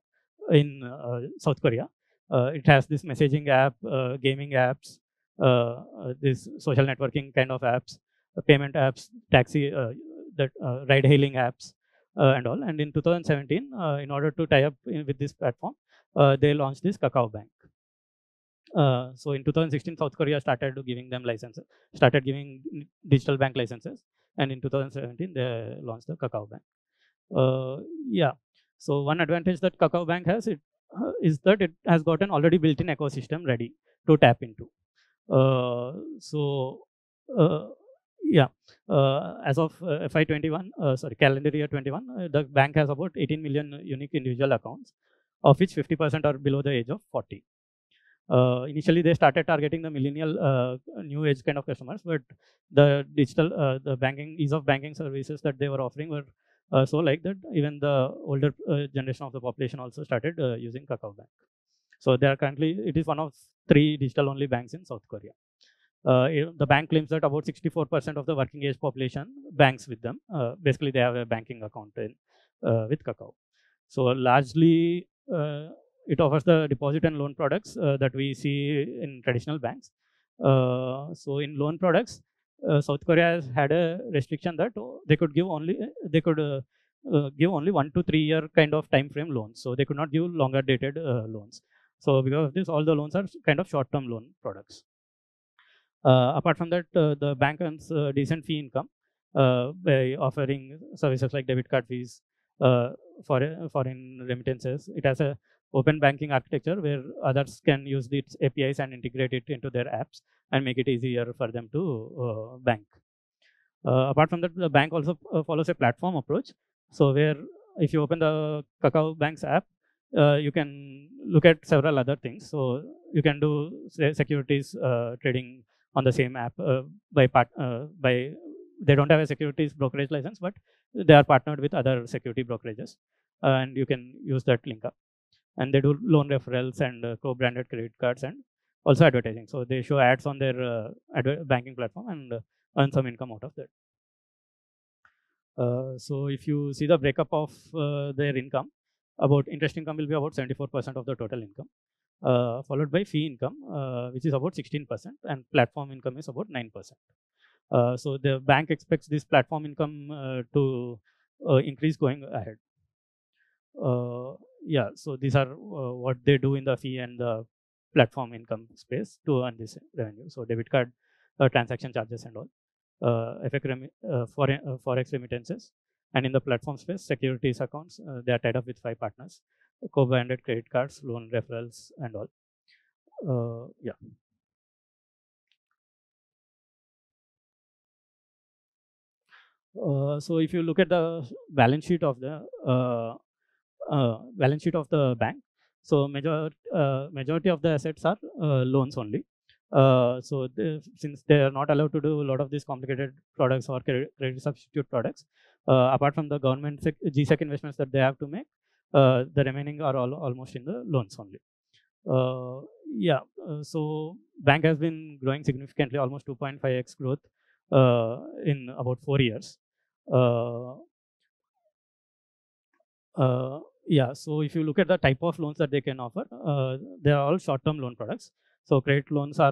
in uh, South Korea. Uh, it has this messaging app, uh, gaming apps, uh, uh, this social networking kind of apps, uh, payment apps, taxi, uh, that uh, ride-hailing apps, uh, and all. And in 2017, uh, in order to tie up in with this platform, uh, they launched this Kakao Bank. Uh, so in 2016, South Korea started giving them licenses, started giving digital bank licenses, and in 2017 they launched the Kakao Bank. Uh, yeah. So one advantage that Kakao Bank has it uh, is that it has got an already built-in ecosystem ready to tap into. Uh, so yeah, uh, as of uh, FY21, uh, sorry, calendar year 21, uh, the bank has about 18 million unique individual accounts, of which 50% are below the age of 40. Uh, initially, they started targeting the millennial, new age kind of customers, but the digital, the banking ease of banking services that they were offering were uh, so like that. Even the older uh, generation of the population also started uh, using Kakao Bank. So they are currently, it is one of three digital-only banks in South Korea. Uh, you- the bank claims that about 64% of the working age population banks with them. Uh, basically, they have a banking account in, with Kakao. So largely, it offers the deposit and loan products that we see in traditional banks. So in loan products, uh, South Korea has had a restriction that oh, they could give only they could uh, uh, give only one to three year kind of time frame loans. So they could not give longer dated uh, loans. So because of this, all the loans are kind of short term loan products. Uh, apart from that, uh, the bank earns decent fee income by offering services like debit card fees, uh, for foreign remittances. It has a open banking architecture where others can use its APIs and integrate it into their apps and make it easier for them to uh, bank. Uh, apart from that, the bank also uh, follows a platform approach. So where if you open the Kakao Bank's app, uh, you can look at several other things. So you can do securities uh, trading on the same app uh, by part by they don't have a securities brokerage license, but they are partnered with other security brokerages, and you can use that link up. And they do loan referrals and uh, co-branded credit cards and also advertising. So they show ads on their uh, banking platform and uh, earn some income out of that. Uh, so if you see the breakup of uh, their income, about interest income will be about 74% of the total income, uh, followed by fee income, which is about 16%, and platform income is about 9%. Uh, so the bank expects this platform income to increase going ahead. Yeah, so these are uh, what they do in the fee and the platform income space to earn this revenue. So debit card uh, transaction charges and all, uh, remi- uh, foreign, uh, forex remittances, and in the platform space, securities accounts. Uh, they are tied up with five partners, co-branded credit cards, loan referrals, and all. Uh, yeah. Uh, so if you look at the balance sheet of the balance sheet of the bank, so major uh, majority of the assets are uh, loans only. Uh, so since they are not allowed to do a lot of these complicated products or credit, substitute products, uh, apart from the government sec- GSEC investments that they have to make, uh, the remaining are all almost in the loans only. Uh, yeah, uh, so bank has been growing significantly, almost 2.5x growth uh, in about four years. Yeah, so if you look at the type of loans that they can offer, uh, they are all short-term loan products. So credit loans are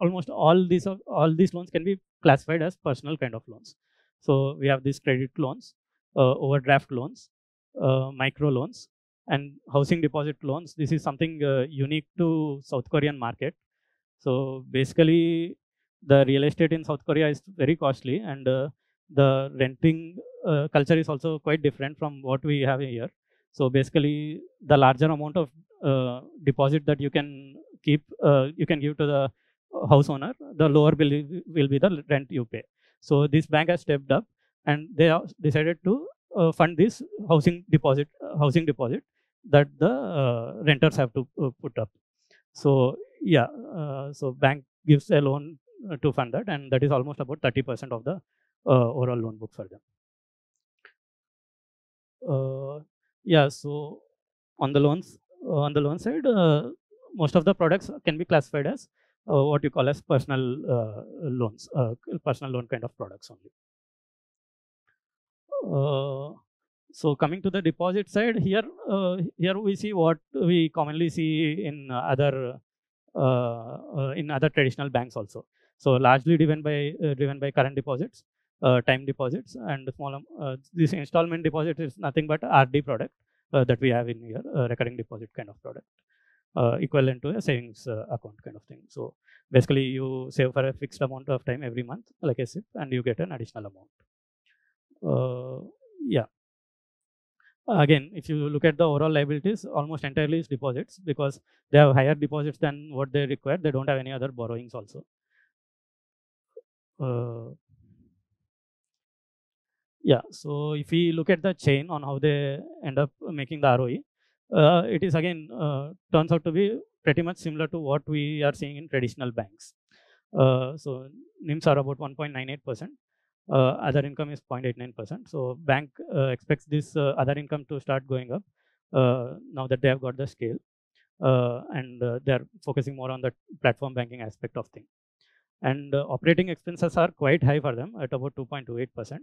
almost all these all these loans can be classified as personal kind of loans. So we have these credit loans, uh, overdraft loans, uh, micro loans, and housing deposit loans. This is something uh, unique to South Korean market. So basically, the real estate in South Korea is very costly, and uh, the renting uh, culture is also quite different from what we have here. So basically, the larger amount of uh, deposit that you can keep, uh, you can give to the house owner, the lower will, will be the rent you pay. So this bank has stepped up, and they decided to uh, fund this housing deposit, uh, housing deposit, that the uh, renters have to uh, put up. So yeah, uh, so bank gives a loan uh, to fund that, and that is almost about 30% of the uh, overall loan book for them. Uh, yeah, so on the loans, on the loan side, most of the products can be classified as uh, what you call as personal uh, loans, uh, personal loan kind of products only. so coming to the deposit side, here here we see what we commonly see in other in other traditional banks also. So largely driven by driven by current deposits, uh, Uh, time deposits and small um, uh, this installment deposit is nothing but RD product uh, that we have in here recurring deposit kind of product uh, equivalent to a savings uh, account kind of thing. So basically you save for a fixed amount of time every month like a SIP and you get an additional amount. yeah again, if you look at the overall liabilities, almost entirely is deposits because they have higher deposits than what they require. They don't have any other borrowings also. Yeah, so if we look at the chain on how they end up making the ROE, uh, it is again uh, turns out to be pretty much similar to what we are seeing in traditional banks. Uh, so NIMs are about 1.98%. Uh, other income is 0.89%. So bank uh, expects this uh, other income to start going up now that they have got the scale, and they are focusing more on the platform banking aspect of things. And operating expenses are quite high for them at about 2.28% uh,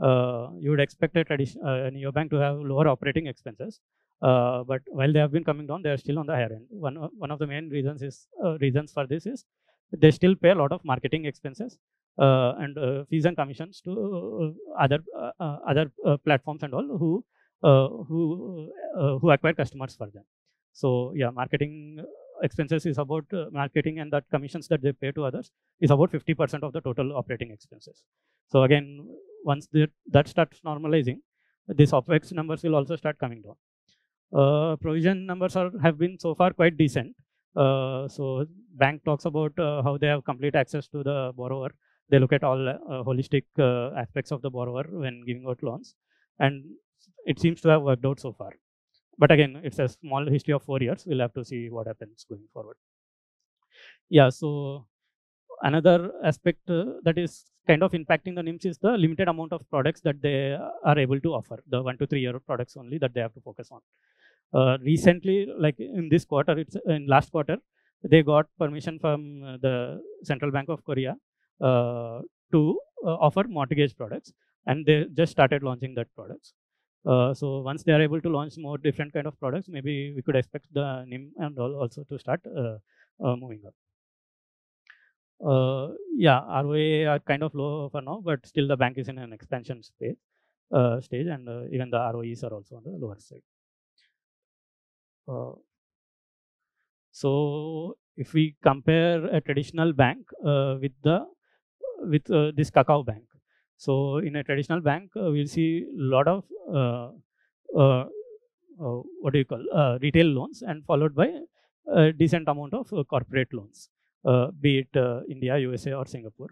you would expect a uh, bank to have lower operating expenses. Uh, but while they have been coming down, they are still on the higher end. One, one of the main reasons is uh, reasons for this is they still pay a lot of marketing expenses uh, and uh, fees and commissions to other other platforms and all who uh, who who acquire customers for them. So yeah, marketing expenses is about uh, marketing and that commissions that they pay to others is about 50% of the total operating expenses. So again, once that, that starts normalizing, these OPEX numbers will also start coming down. Uh, provision numbers are have been so far quite decent. Uh, so bank talks about uh, how they have complete access to the borrower. They look at all uh, holistic uh, aspects of the borrower when giving out loans, and it seems to have worked out so far but again it's a small history of four years we'll have to see what happens going forward yeah so another aspect uh, that is kind of impacting the NIMs is the limited amount of products that they are able to offer the one to three year products only that they have to focus on uh, recently like in this quarter it's in last quarter they got permission from uh, the central bank of korea uh, to uh, offer mortgage products and they just started launching that products uh, so once they are able to launch more different kind of products, maybe we could expect the NIM and also to start uh, moving up. Uh, yeah, ROA are kind of low for now, but still the bank is in an expansion stage, uh, stage and uh, even the ROEs are also on the lower side. so if we compare a traditional bank with the with this Kakao bank, so in a traditional bank, uh, we'll see a lot of uh, uh, uh what do you call uh, retail loans and followed by a decent amount of corporate loans, be it India, USA, or Singapore.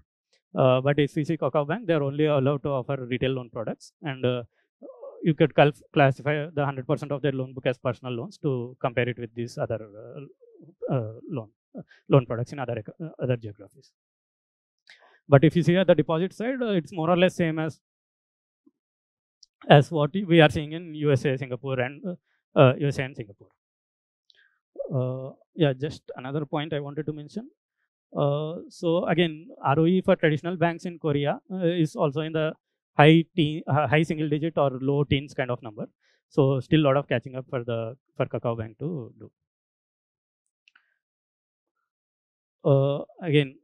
but if we see Kakao Bank, they are only allowed to offer retail loan products, and you could classify the 100% of their loan book as personal loans to compare it with these other loan loan products in other other geographies. But if you see at the deposit side, uh, it's more or less same as as what we are seeing in USA, Singapore, and uh, USA uh, and Singapore. Uh, yeah, just another point I wanted to mention. Uh, so again, ROE for traditional banks in Korea uh, is also in the high teen, high single digit or low teens kind of number. So still a lot of catching up for the for Kakao Bank to do. again,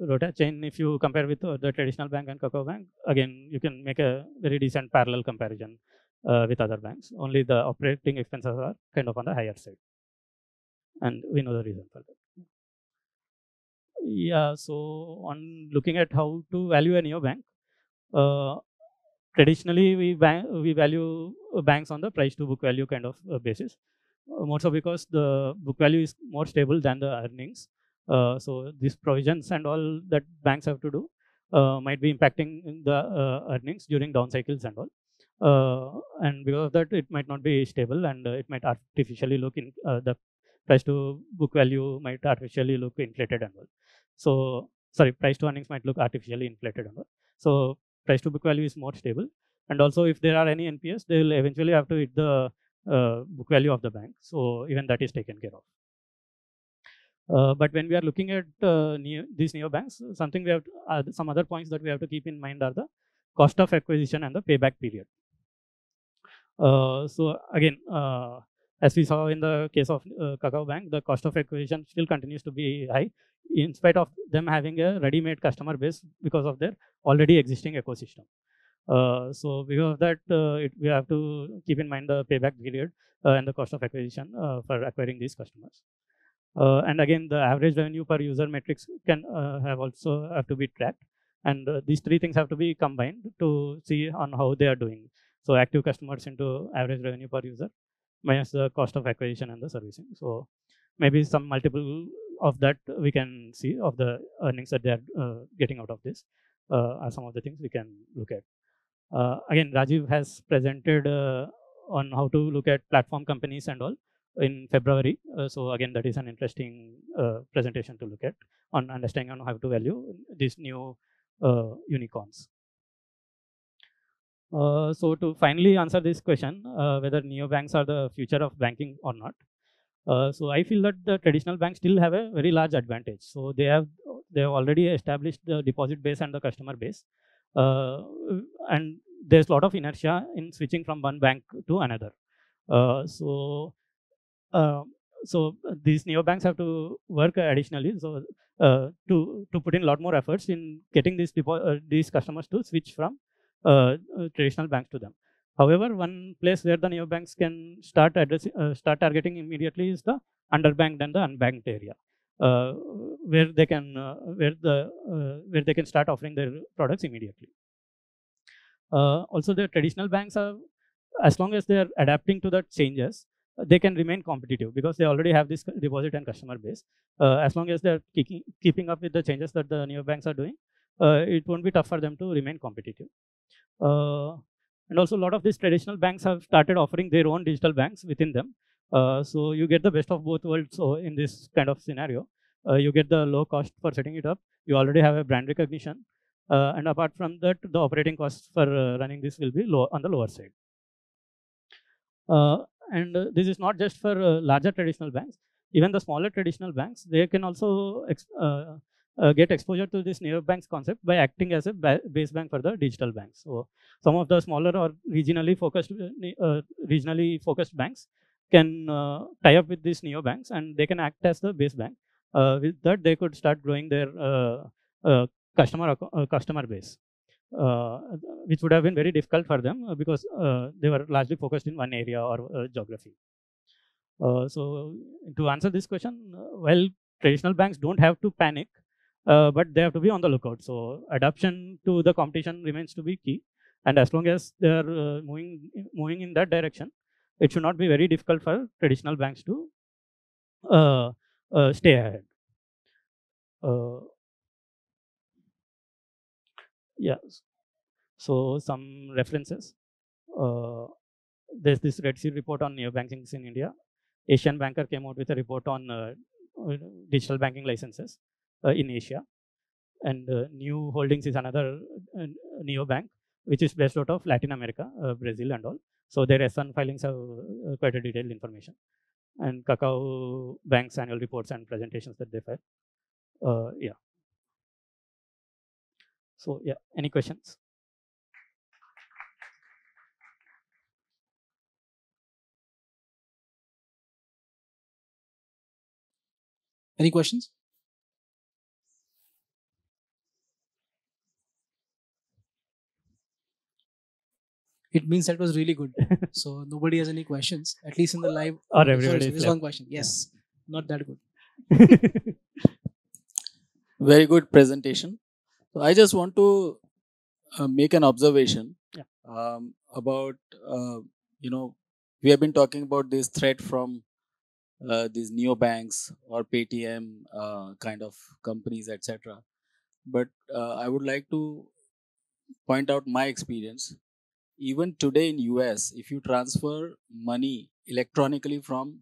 Rota chain, if you compare with uh, the traditional bank and Kakao Bank, again, you can make a very decent parallel comparison uh, with other banks. Only the operating expenses are kind of on the higher side. And we know the reason for that. Yeah, so on looking at how to value a neobank, uh, traditionally we, we value banks on the price to book value kind of uh, basis. Uh, more so because the book value is more stable than the earnings uh, so these provisions and all that banks have to do uh, might be impacting the uh, earnings during down cycles and all. uh, and because of that, it might not be stable, and uh, it might artificially look in uh, the price to book value might artificially look inflated and all. So sorry, price to earnings might look artificially inflated and all. So price to book value is more stable, and also if there are any NPS, they will eventually have to hit the uh, book value of the bank. So even that is taken care of. Uh, but when we are looking at uh, these neobanks, something we have to, uh, some other points that we have to keep in mind are the cost of acquisition and the payback period. Uh, so again, uh, as we saw in the case of uh, Kakao Bank, the cost of acquisition still continues to be high, in spite of them having a ready-made customer base because of their already existing ecosystem. Uh, so because of that, uh, it, we have to keep in mind the payback period uh, and the cost of acquisition for acquiring these customers. and again, the average revenue per user metrics can have also have to be tracked, and these three things have to be combined to see on how they are doing. So active customers into average revenue per user minus the cost of acquisition and the servicing. So maybe some multiple of that we can see of the earnings that they are uh, getting out of this uh, are some of the things we can look at. Uh, again, Rajiv has presented uh, on how to look at platform companies and all in February. Uh, so again, that is an interesting uh, presentation to look at on understanding on how to value these new unicorns. Uh, so to finally answer this question, uh, whether neobanks are the future of banking or not, uh, so I feel that the traditional banks still have a very large advantage. So they have they have already established the deposit base and the customer base, uh, and there's a lot of inertia in switching from one bank to another. Uh, so so these neobanks have to work additionally. So to to put in a lot more efforts in getting these people these customers to switch from traditional banks to them. However, one place where the neobanks can start addressing, uh, start targeting immediately is the underbanked and the unbanked area, uh, where they can uh, where the uh, where they can start offering their products immediately. also, the traditional banks are, as long as they are adapting to the changes, they can remain competitive because they already have this deposit and customer base. as long as they are keeping keeping up with the changes that the neobanks are doing, it won't be tough for them to remain competitive. Uh, and also a lot of these traditional banks have started offering their own digital banks within them. Uh, so you get the best of both worlds so in this kind of scenario. Uh, you get the low cost for setting it up. You already have a brand recognition. and apart from that, the operating costs for running this will be low on the lower side. Uh, and this is not just for larger traditional banks. Even the smaller traditional banks, they can also uh, get exposure to this neobanks concept by acting as a ba base bank for the digital banks. So some of the smaller or regionally focused uh, uh regionally focused banks can uh, tie up with these neobanks and they can act as the base bank. Uh, with that, they could start growing their customer customer base. which would have been very difficult for them because they were largely focused in one area or geography. so to answer this question, well, traditional banks don't have to panic uh, but they have to be on the lookout. So adaptation to the competition remains to be key. And as long as they are uh, moving moving in that direction, it should not be very difficult for traditional banks to uh, uh stay ahead. Uh, yeah. So some references. there's this RedSeer report on neobanking in India. Asian Banker came out with a report on digital banking licenses. Uh, in Asia. And uh, Nu Holdings is another uh, neo bank, which is based out of Latin America, Brazil, and all. So their S1 filings have quite a detailed information. And Kakao Bank's annual reports and presentations that they file. yeah. So yeah, any questions? Any questions? It means that was really good. so nobody has any questions, at least in the live. Or everybody. Sorry, there's one question. Yes, not that good. Very good presentation. So I just want to uh, make an observation yeah. um, about uh, you know we have been talking about this threat from uh, these neobanks or Paytm uh, kind of companies, etc. But uh, I would like to point out my experience even today in US, if you transfer money electronically from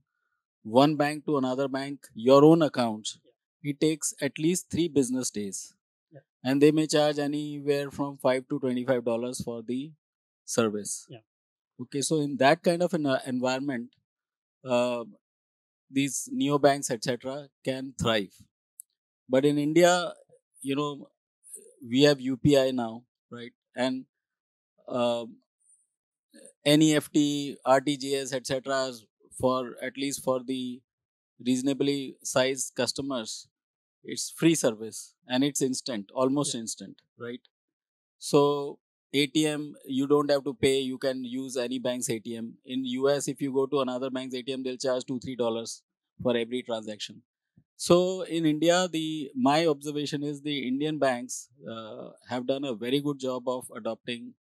one bank to another bank, your own account, it takes at least three business days. Yeah. And they may charge anywhere from five to twenty-five dollars for the service. Yeah. Okay, so in that kind of an uh, environment, uh, these neobanks, etc., can thrive. But in India, you know, we have UPI now, right? And um NEFT, RTGS, etc., for at least for the reasonably sized customers, it's free service and it's instant, almost instant, right? So ATM, you don't have to pay. You can use any bank's ATM. In US, if you go to another bank's ATM, they'll charge two, three dollars for every transaction. So in India, the my observation is the Indian banks uh, have done a very good job of adopting,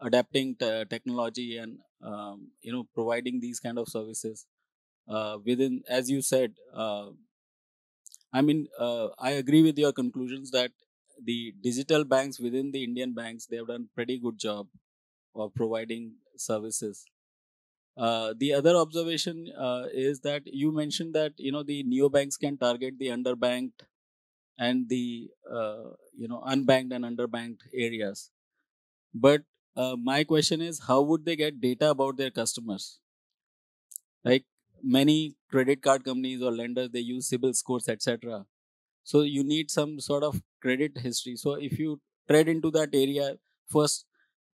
adapting te- technology and um, you know providing these kind of services uh, within, as you said. Uh, I mean, uh, I agree with your conclusions that the digital banks within the Indian banks they have done pretty good job of providing services. Uh, the other observation uh, is that you mentioned that you know the neobanks can target the underbanked and the uh, you know unbanked and underbanked areas. But uh, my question is, how would they get data about their customers? Like many credit card companies or lenders, they use CIBIL scores, etc. So you need some sort of credit history. So if you tread into that area first,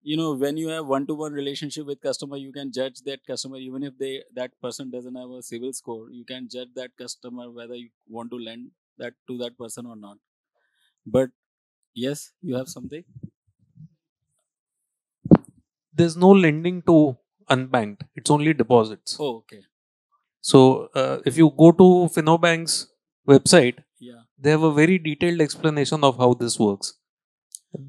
you know when you have one-to-one relationship with customer, you can judge that customer even if they that person doesn't have a CIBIL score. You can judge that customer whether you want to lend that to that person or not. But yes, you have something. There's no lending to unbanked. It's only deposits. Oh, okay. So uh, if you go to Finobank's website, Yeah. they have a very detailed explanation of how this works.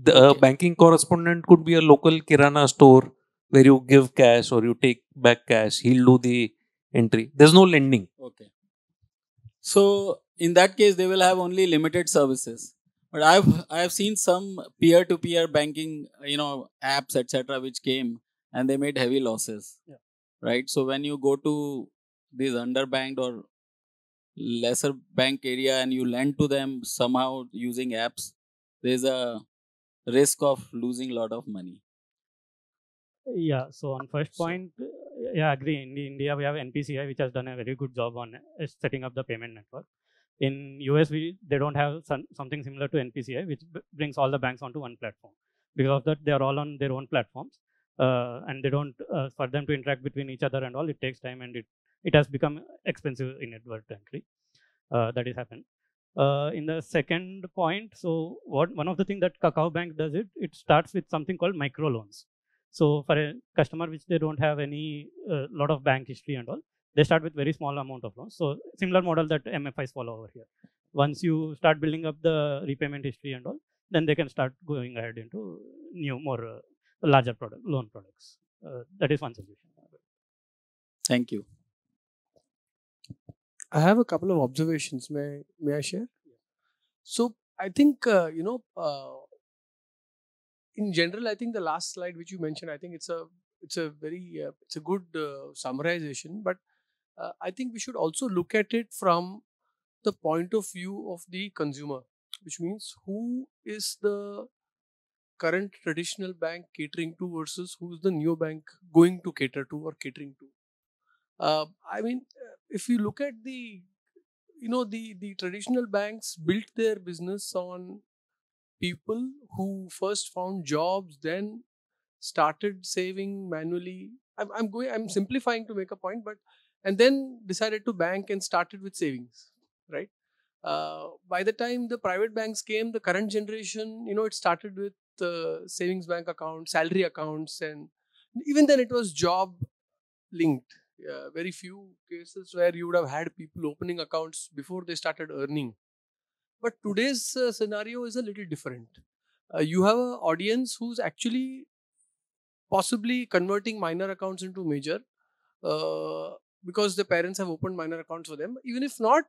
The uh, Okay. banking correspondent could be a local kirana store where you give cash or you take back cash. He'll do the entry. There's no lending. Okay. So in that case, they will have only limited services. But I've I've seen some peer-to-peer banking, you know, apps etc., which came and they made heavy losses. Yeah. Right. So when you go to these underbanked or lesser bank area and you lend to them somehow using apps, there's a risk of losing a lot of money. Yeah. So on first point, yeah, agree. In India, we have NPCI, which has done a very good job on uh, setting up the payment network. In US, we they don't have some, something similar to NPCI, which brings all the banks onto one platform. Because of that, they are all on their own platforms, uh, and they don't uh, for them to interact between each other and all. It takes time, and it it has become expensive inadvertently. Uh, that is happened. Uh, in the second point, so what one of the things that Kakao Bank does it, it starts with something called micro loans. So for a customer which they don't have any uh, lot of bank history and all, they start with very small amount of loans. So similar model that MFIs follow over here. Once you start building up the repayment history and all, then they can start going ahead into new, more uh, larger product loan products. Uh, that is one solution. Thank you. I have a couple of observations. May may I share? So I think uh, you know, uh, in general, I think the last slide which you mentioned, I think it's a it's a very uh, it's a good uh, summarization. But uh, I think we should also look at it from the point of view of the consumer, which means who is the current traditional bank catering to versus who's the new bank going to cater to or catering to. Uh, I mean, uh, if you look at the you know the the traditional banks built their business on people who first found jobs then started saving manually i'm, I'm going i'm simplifying to make a point but and then decided to bank and started with savings right uh, by the time the private banks came the current generation you know it started with uh, savings bank accounts salary accounts and even then it was job linked uh, very few cases where you would have had people opening accounts before they started earning. But today's uh, scenario is a little different. Uh, you have an audience who's actually possibly converting minor accounts into major uh, because the parents have opened minor accounts for them. Even if not,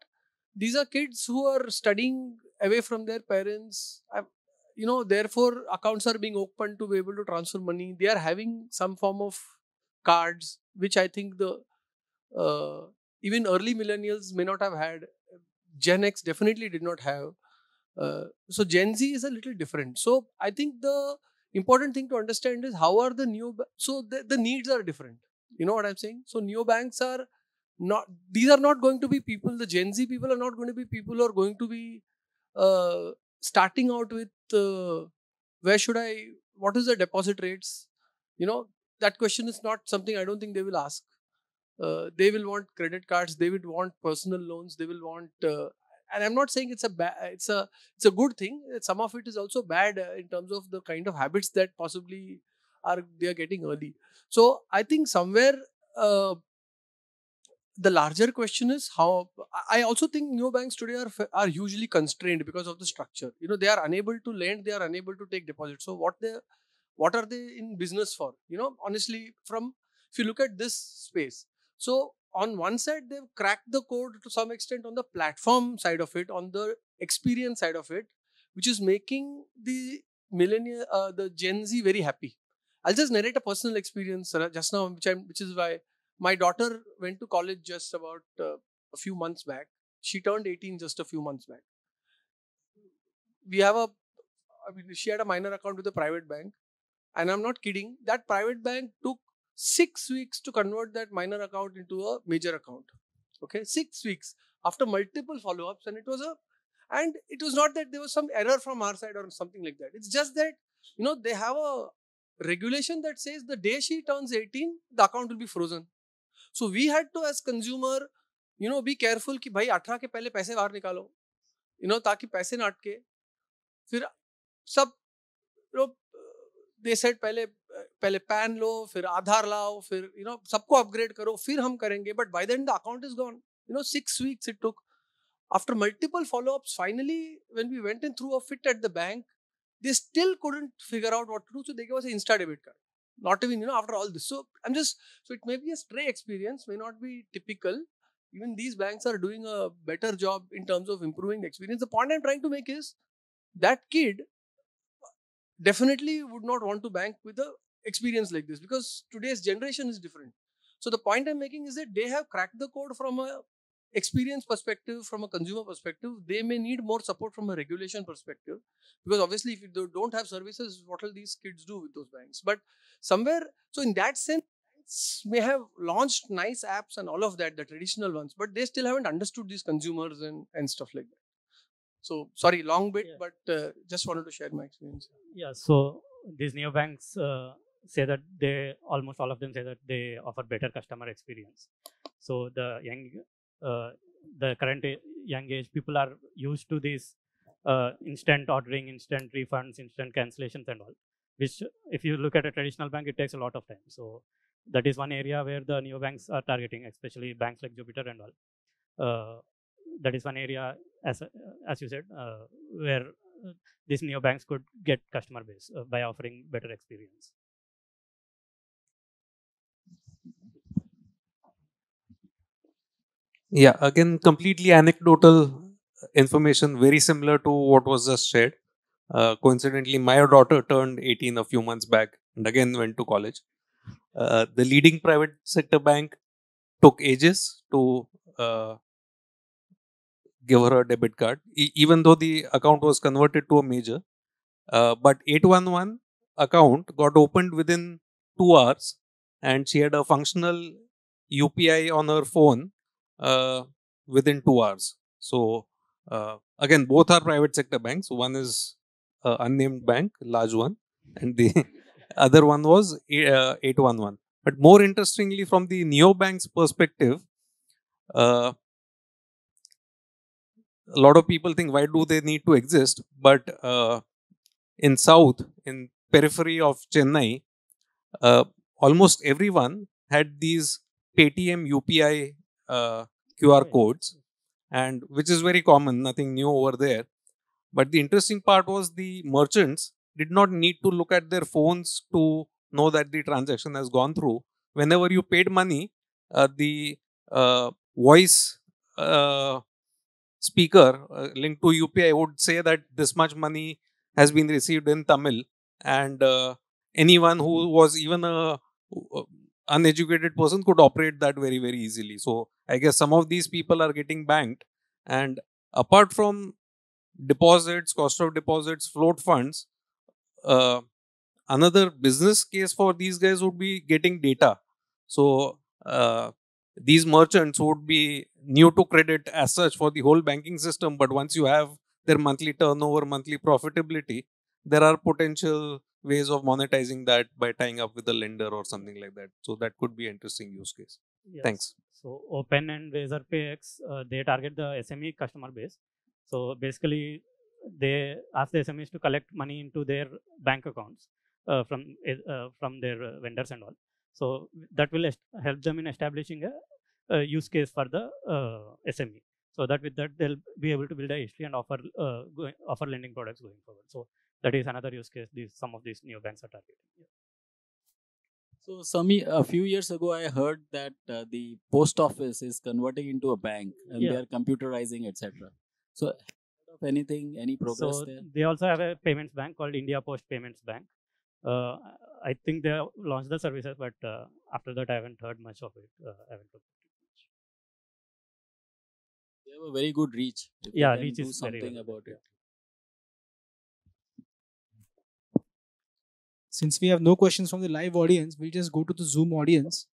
these are kids who are studying away from their parents. You know, therefore, accounts are being opened to be able to transfer money. They are having some form of cards, which I think the uh, even early millennials may not have had. Gen X definitely did not have. Uh, so Gen Z is a little different. So I think the important thing to understand is how are the new so the, the needs are different. You know what I'm saying? So neobanks are not these are not going to be people. The Gen Z people are not going to be people who are going to be uh, starting out with uh, where should I? What is the deposit rates? You know that question is not something I don't think they will ask. Uh, they will want credit cards. They would want personal loans. They will want uh, and i'm not saying it's a bad it's a it's a good thing some of it is also bad uh, in terms of the kind of habits that possibly are they are getting early. So i think somewhere uh, the larger question is how i also think new banks today are are usually constrained because of the structure. You know they are unable to lend they are unable to take deposits. So what they what are they in business for? You know honestly from if you look at this space so on one side they've cracked the code to some extent on the platform side of it on the experience side of it which is making the millennial uh, the gen z very happy i'll just narrate a personal experience uh, just now which which is why my daughter went to college just about uh, a few months back she turned 18 just a few months back we have a I mean, she had a minor account with a private bank and i'm not kidding that private bank took six weeks to convert that minor account into a major account. Okay, six weeks after multiple follow ups, and it was a and it was not that there was some error from our side or something like that. It's just that you know they have a regulation that says the day she turns 18, the account will be frozen. So we had to, as consumer, you know, be careful कि भाई 18 के पहले पैसे बाहर निकालो, you know, ताकि पैसे ना अटके. फिर सब दे सेट पहले पहले पैन लो फिर आधार लाओ फिर यू नो सबको अपग्रेड करो फिर हम करेंगे but by the end the account is gone you know six weeks it took after multiple follow-ups finally when we went in through a fit at the bank they still couldn't figure out what to do so they gave us an insta debit card. Not even you know after all this. So i'm just so it may be a stray experience may not be typical. Even these banks are doing a better job in terms of improving the experience. The point i'm trying to make is that kid definitely would not want to bank with a experience like this because today's generation is different. So the point I'm making is that they have cracked the code from a experience perspective, from a consumer perspective. They may need more support from a regulation perspective because obviously if you don't have services, what will these kids do with those banks? But somewhere, so in that sense, banks may have launched nice apps and all of that, the traditional ones, but they still haven't understood these consumers and, and stuff like that. So sorry, long bit, yeah. but uh, just wanted to share my experience. Yeah. So these neobanks uh, say that they almost all of them say that they offer better customer experience. So the young, the current young age people are used to this uh, instant ordering, instant refunds, instant cancellations, and all. Which, if you look at a traditional bank, it takes a lot of time. So that is one area where the neobanks are targeting, especially banks like Jupiter and all. Uh, that is one area, as as you said, uh, where these these neobanks could get customer base uh, by offering better experience. Yeah, again, completely anecdotal information, very similar to what was just shared. Uh, coincidentally, my daughter turned 18 a few months back and again went to college. Uh, the leading private sector bank took ages to uh, give her a debit card, e- even though the account was converted to a major. Uh, but 811 account got opened within two hours and she had a functional UPI on her phone uh, within two hours. So uh, again, both are private sector banks. One is uh, unnamed bank, large one, and the other one was uh, 811. But more interestingly, from the neobank's perspective, uh, a lot of people think why do they need to exist? But uh, in south, in periphery of Chennai, almost everyone had these Paytm UPI uh, QR codes, and which is very common, nothing new over there. But the interesting part was the merchants did not need to look at their phones to know that the transaction has gone through. Whenever you paid money, uh, the uh, voice uh, speaker uh, linked to UPI would say that this much money has been received in Tamil, and uh, anyone who was even a uh, uneducated person could operate that very very easily. So I guess some of these people are getting banked, and apart from deposits, cost of deposits, float funds, uh, another business case for these guys would be getting data. So uh, these merchants would be new to credit as such for the whole banking system. But once you have their monthly turnover, monthly profitability, there are potential ways of monetizing that by tying up with a lender or something like that. So that could be interesting use case. Yes. Thanks. So Open and Razorpay uh, they target the SME customer base. So basically, they ask the SMEs to collect money into their bank accounts uh, from uh, from their uh, vendors and all. So that will help them in establishing a, a use case for the uh, SME. So that with that they'll be able to build a history and offer uh, going, offer lending products going forward. So that is another use case. These some of these new banks are targeting. Yeah. So, Sami, a few years ago, I heard that uh, the post office is converting into a bank and Yeah. they are computerizing, etc. So, of anything, any progress so there? they also have a payments bank called India Post Payments Bank. Uh, I think they have launched the services, but uh, after that I haven't heard much of it. Uh, I haven't looked at much. They have a very good reach. If Yeah, reach do is very something well. about it. Since we have no questions from the live audience, we'll just go to the Zoom audience.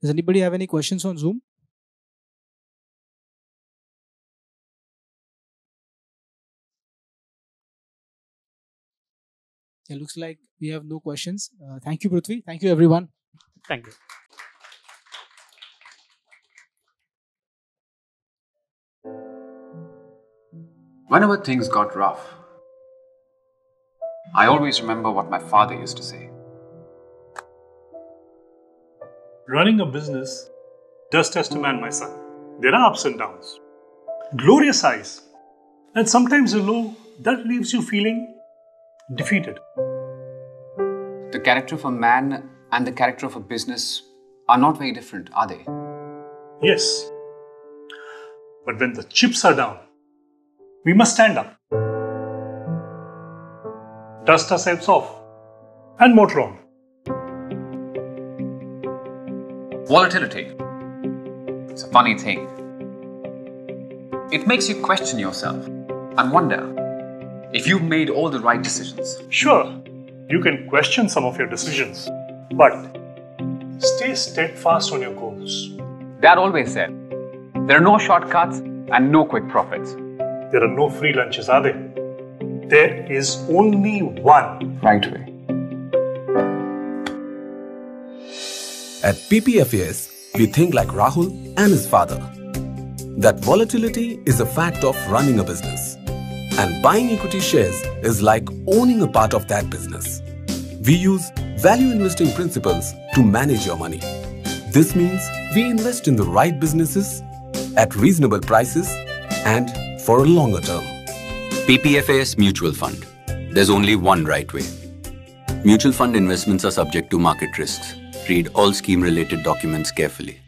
Does anybody have any questions on Zoom? It looks like we have no questions. Uh, thank you, Prithvi. Thank you, everyone. Thank you. Whenever things got rough, I always remember what my father used to say. Running a business does test a man, my son. There are ups and downs, glorious highs, and sometimes a low that leaves you feeling defeated. The character of a man and the character of a business are not very different, are they? Yes. But when the chips are down, we must stand up, dust ourselves off, and motor on. Volatility. It's a funny thing. It makes you question yourself and wonder if you've made all the right decisions. Sure, you can question some of your decisions, but stay steadfast on your goals. Dad always said, there are no shortcuts and no quick profits. There are no free lunches, are there? There is only one. Right way. At PPFAS, we think like Rahul and his father. That volatility is a fact of running a business. And buying equity shares is like owning a part of that business. We use value investing principles to manage your money. This means we invest in the right businesses at reasonable prices and for a longer term. PPFAS Mutual Fund. There's only one right way. Mutual fund investments are subject to market risks. Read all scheme related documents carefully.